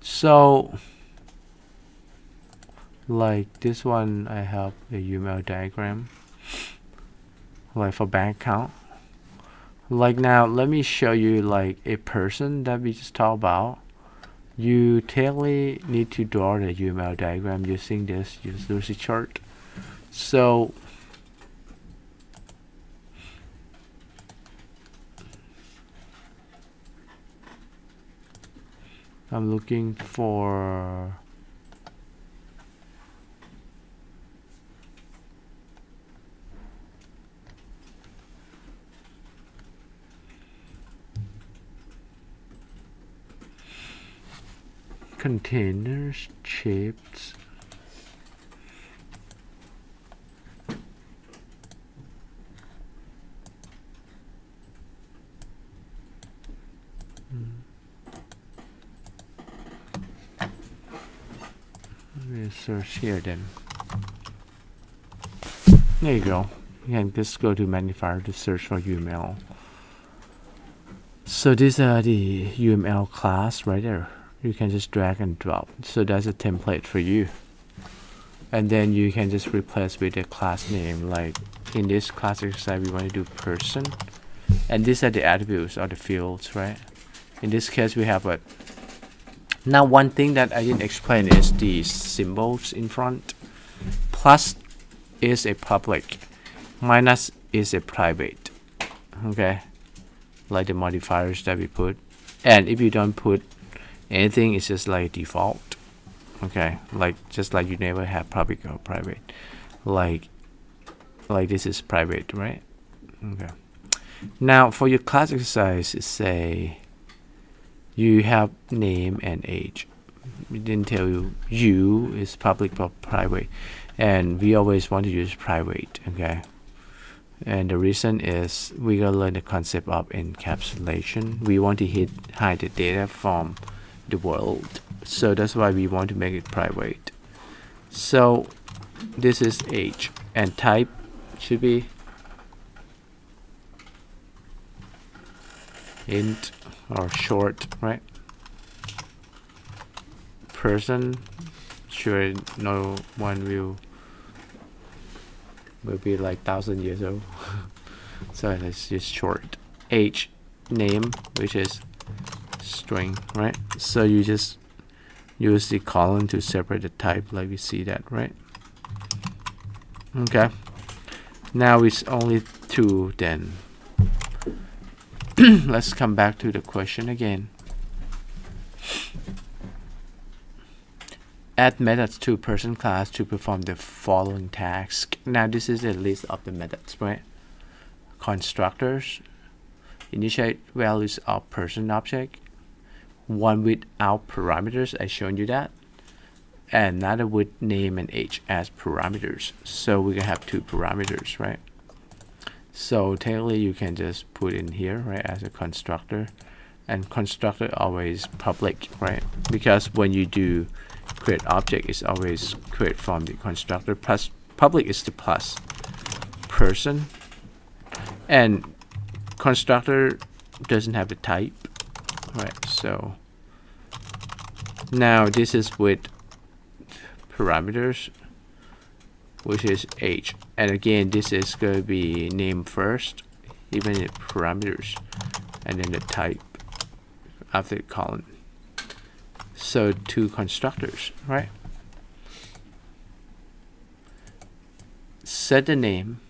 So, like this one, I have a UML diagram. Like for bank account like now let me show you like a person that we just talked about you totally need to draw the UML diagram using this use Lucidchart so I'm looking for containers shaped hmm. Search here then. There you go. You can just go to magnifier to search for UML. So these are the UML class right there. You can just drag and drop. So that's a template for you. And then you can just replace with a class name. Like in this class exercise we want to do person. And these are the attributes or the fields right? In this case we have a now one thing that I didn't explain is the symbols in front. Plus is a public. Minus is a private. Okay? Like the modifiers that we put. And if you don't put anything it's just like default. Okay? Like just like you never have public or private. Like like this is private right? Okay. Now for your class exercise say you have name and age. We didn't tell you. You is public or private. And we always want to use private okay? And the reason is we're gonna learn the concept of encapsulation. We want to hit hide the data from the world. So that's why we want to make it private. So this is age and type should be int or short right person sure no one will will be like thousand years old so let's just short age name which is string, right? So you just use the colon to separate the type like we see that, right? Okay. Now it's only two then. Let's come back to the question again. Add methods to person class to perform the following task. Now this is a list of the methods, right? Constructors, initiate values of person object, one without parameters I shown you that and another with name and age as parameters so we can have two parameters right so technically you can just put in here right as a constructor. And constructor always public right? Because when you do create object it's always create from the constructor. Plus public is the plus person. And constructor doesn't have the type right? So now this is with parameters which is age and again this is going to be name first even in parameters and then the type after the colon. So two constructors right? Set the name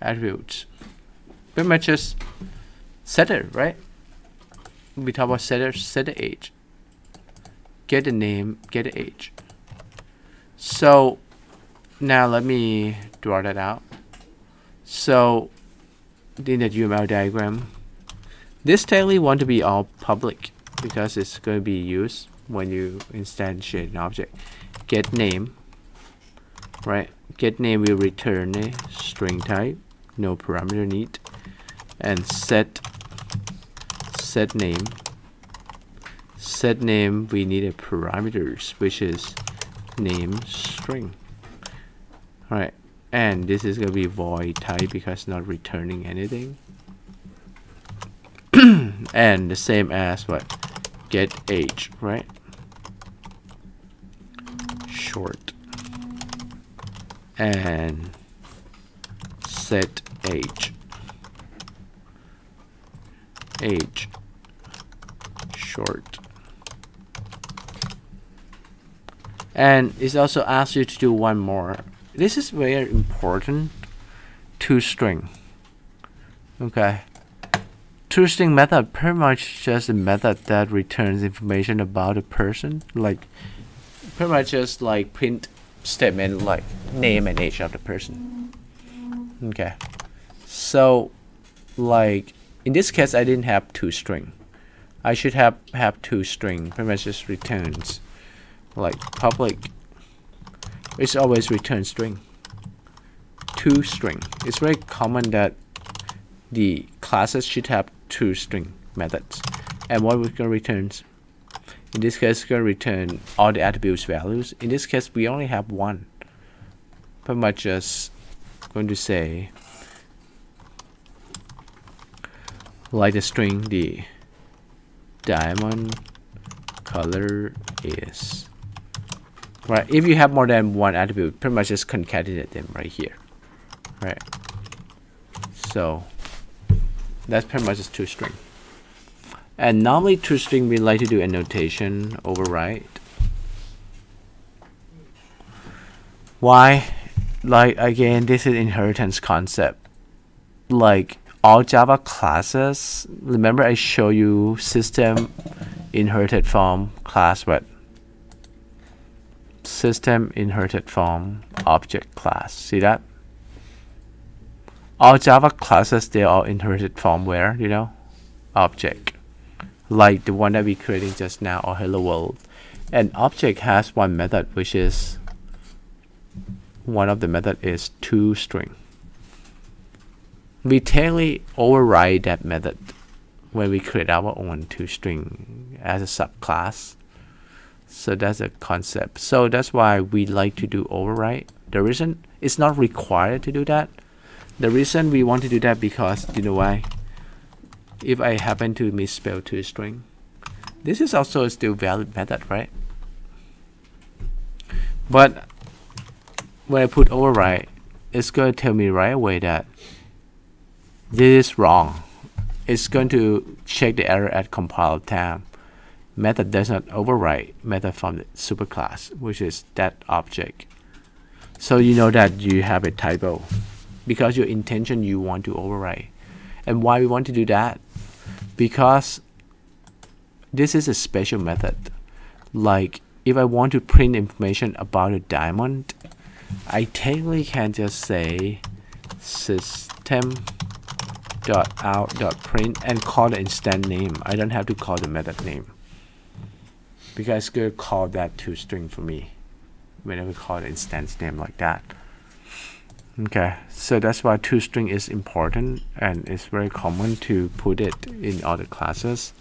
attributes. Pretty much just setter right? We talk about setter set the age. Get the name get the age. So now let me draw that out. So in the UML diagram. This table want to be all public because it's going to be used when you instantiate an object. Get name right? Get name will return a string type no parameter need. And set set name. Set name we need a parameters which is name string all right and this is going to be void type because not returning anything. And the same as what? Get age right? Short. And set age age short. And it also asks you to do one more this is very important. To string. Okay. toString method pretty much just a method that returns information about a person. Like pretty much just like print statement like name and age of the person. Okay. So like in this case I didn't have toString I should have have two toString pretty much just returns like public it's always return string. toString it's very common that the classes should have two toString methods. And what we're going to return in this case we're going to return all the attributes values. In this case we only have one. Pretty much just going to say like the string the diamond color is right if you have more than one attribute pretty much just concatenate them right here. Right. So that's pretty much just toString. And normally toString we like to do annotation override why? Like again this is inheritance concept. Like all java classes remember i show you system inherited from class what system inherited from object class. See that? All Java classes, they are inherited from where, you know? Object. Like the one that we creating just now or hello world. And object has one method which is one of the method is toString. We technically override that method when we create our own toString as a subclass so that's a concept. So that's why we like to do override. The reason it's not required to do that. The reason we want to do that because you know why? If I happen to misspell toString, this is also a still valid method, right? But when I put override, it's going to tell me right away that this is wrong. It's going to check the error at compile time method does not override method from the superclass, which is that object. So you know that you have a typo because your intention you want to override. And why we want to do that? Because this is a special method. Like if I want to print information about a diamond, I technically can just say system dot out dot print and call the instance name. I don't have to call the method name because it's going to call that toString for me whenever we call the instance name like that okay so that's why toString is important and it's very common to put it in other classes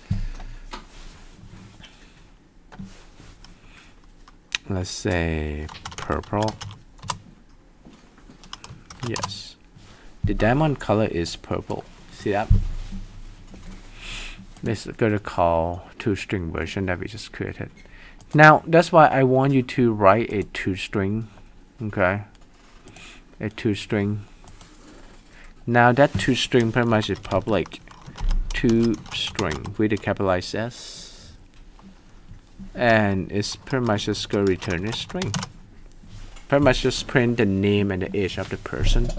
let's say purple Yes. The diamond color is purple. See that? This is gonna call toString version that we just created. Now that's why I want you to write a toString. Okay. A toString. Now that toString pretty much is public toString with a capitalized S. And it's pretty much just gonna return a string pretty much just print the name and the age of the person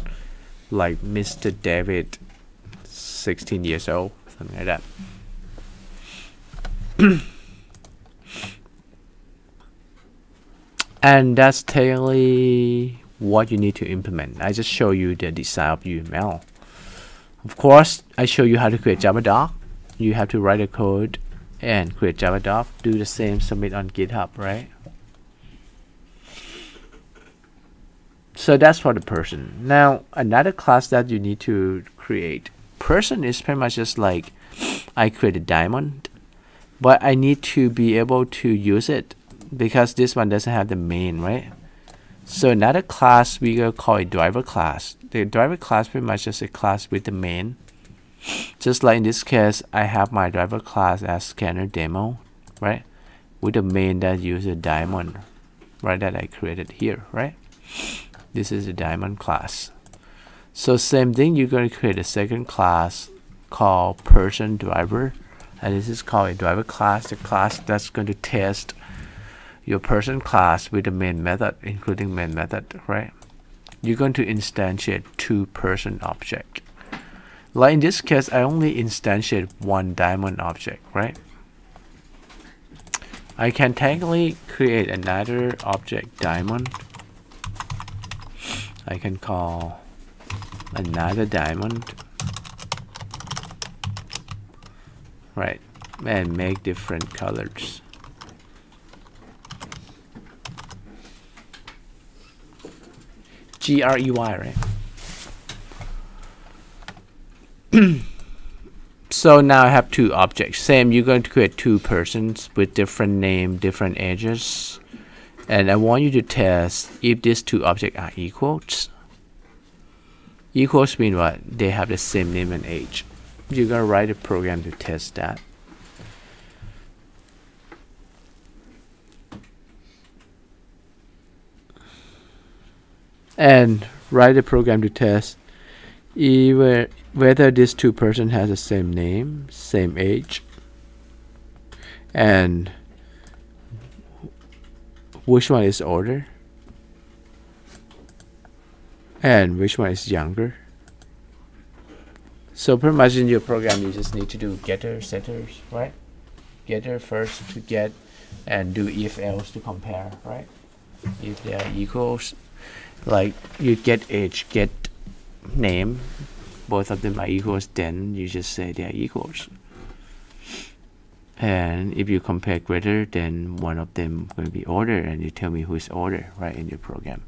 like Mr. David 16 years old something like that and that's technically what you need to implement. I just show you the design of UML of course I show you how to create Java doc. You have to write a code and create Java doc. Do the same submit on github right? So that's for the person. Now another class that you need to create. Person is pretty much just like I create a diamond but I need to be able to use it because this one doesn't have the main right? So another class we gonna call it driver class. The driver class pretty much just a class with the main. Just like in this case I have my driver class as scanner demo right? With the main that uses diamond right that I created here right? This is a diamond class. So same thing you're going to create a second class called person driver and this is called a driver class. The class that's going to test your person class with the main method including main method right? You're going to instantiate two person object. Like in this case I only instantiate one diamond object right? I can technically create another object diamond. I can call another diamond right. And make different colors. G-R-E-Y right? So now I have two objects. Same you're going to create two persons with different name different ages and I want you to test if these two objects are equals. Equals mean what? They have the same name and age you're gonna write a program to test that. And write a program to test either whether this two person has the same name same age and which one is older and which one is younger so pretty much in your program you just need to do getter setters right? Getter first to get and do if else to compare right? If they are equals like you get age get name both of them are equals then you just say they are equals. And if you compare greater then one of them to be order and you tell me who is order right in your program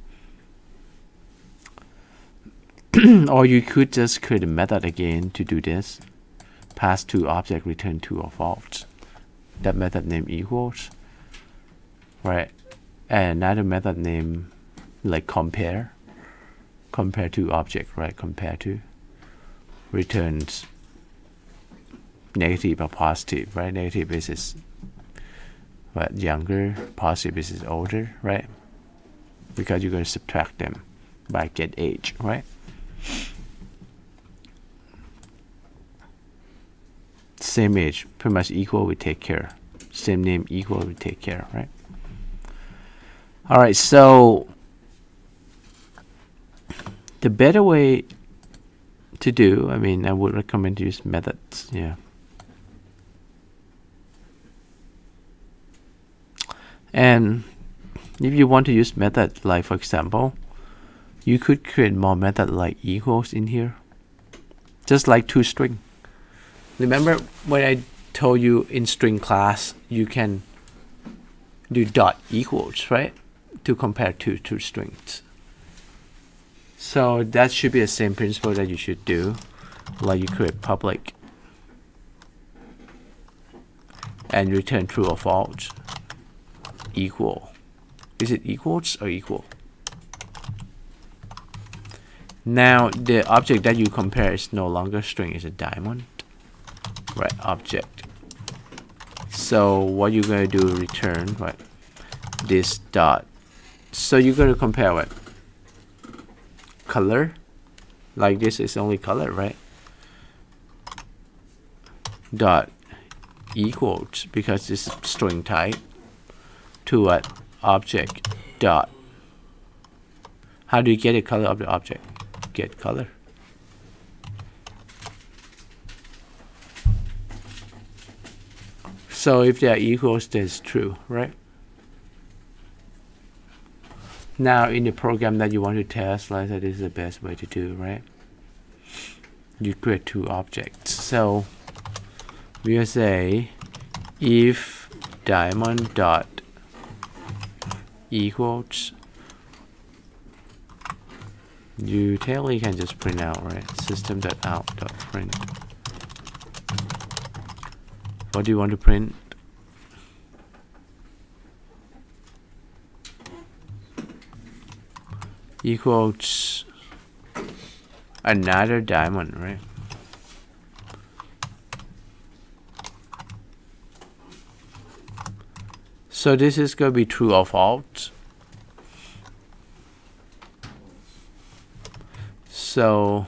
or you could just create a method again to do this pass to object return true or false that method name equals right and another method name like compare compare to object right compare to returns negative or positive, right? Negative is what younger, positive is older, right? Because you're going to subtract them by get age, right? Same age, pretty much equal, we take care. Same name, equal, we take care, right? All right, so the better way to do, I mean, I would recommend use methods, yeah. and if you want to use method like for example you could create more method like equals in here. Just like toString remember when I told you in string class you can do dot equals right? To compare two two strings. So that should be the same principle that you should do. Like you create public and return true or false. Equal. Is it equals or equal? Now the object that you compare is no longer string it's a diamond. Right object. So what you're going to do return right? This dot. So you're going to compare what? Color? Like this is only color right? Dot equals because this is string type to what? Object dot. How do you get the color of the object get color. So if they are equals that's true right? Now in the program that you want to test like that is the best way to do right? You create two objects. So we will say if diamond dot equals you technically can just print out right system dot out print what do you want to print equals another diamond, right? So this is going to be true or false. So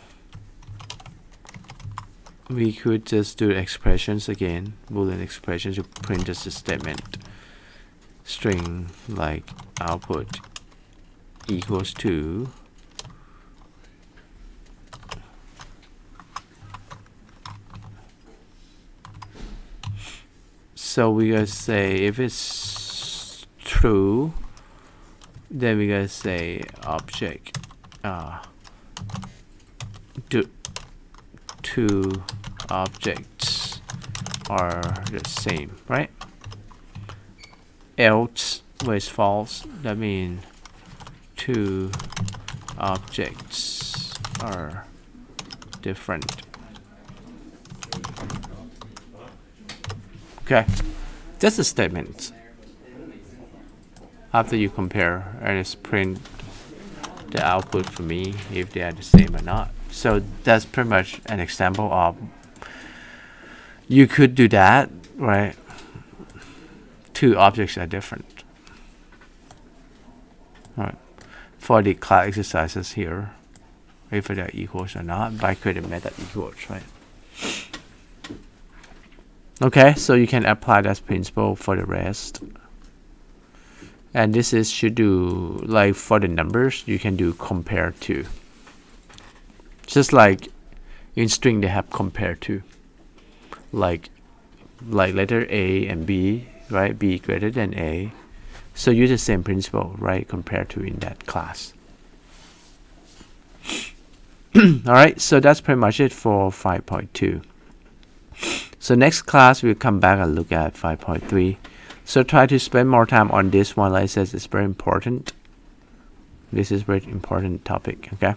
we could just do expressions again, boolean expressions. To print just a statement. String like output equals to so we gotta say if it's true then we gotta say object uh, do two objects are the same right else it's false that means two objects are different. Okay, that's a statement. After you compare and just print the output for me if they are the same or not. So that's pretty much an example of you could do that, right? Two objects are different. All right for the class exercises here if they are equals or not by creating method equals right okay so you can apply that principle for the rest and this is should do like for the numbers you can do compare to just like in string they have compare to like like letter a and b right b greater than a so use the same principle, right, compared to in that class. Alright, so that's pretty much it for 5.2. So next class we'll come back and look at 5.3. So try to spend more time on this one. Like I said, it's very important. This is very important topic, okay?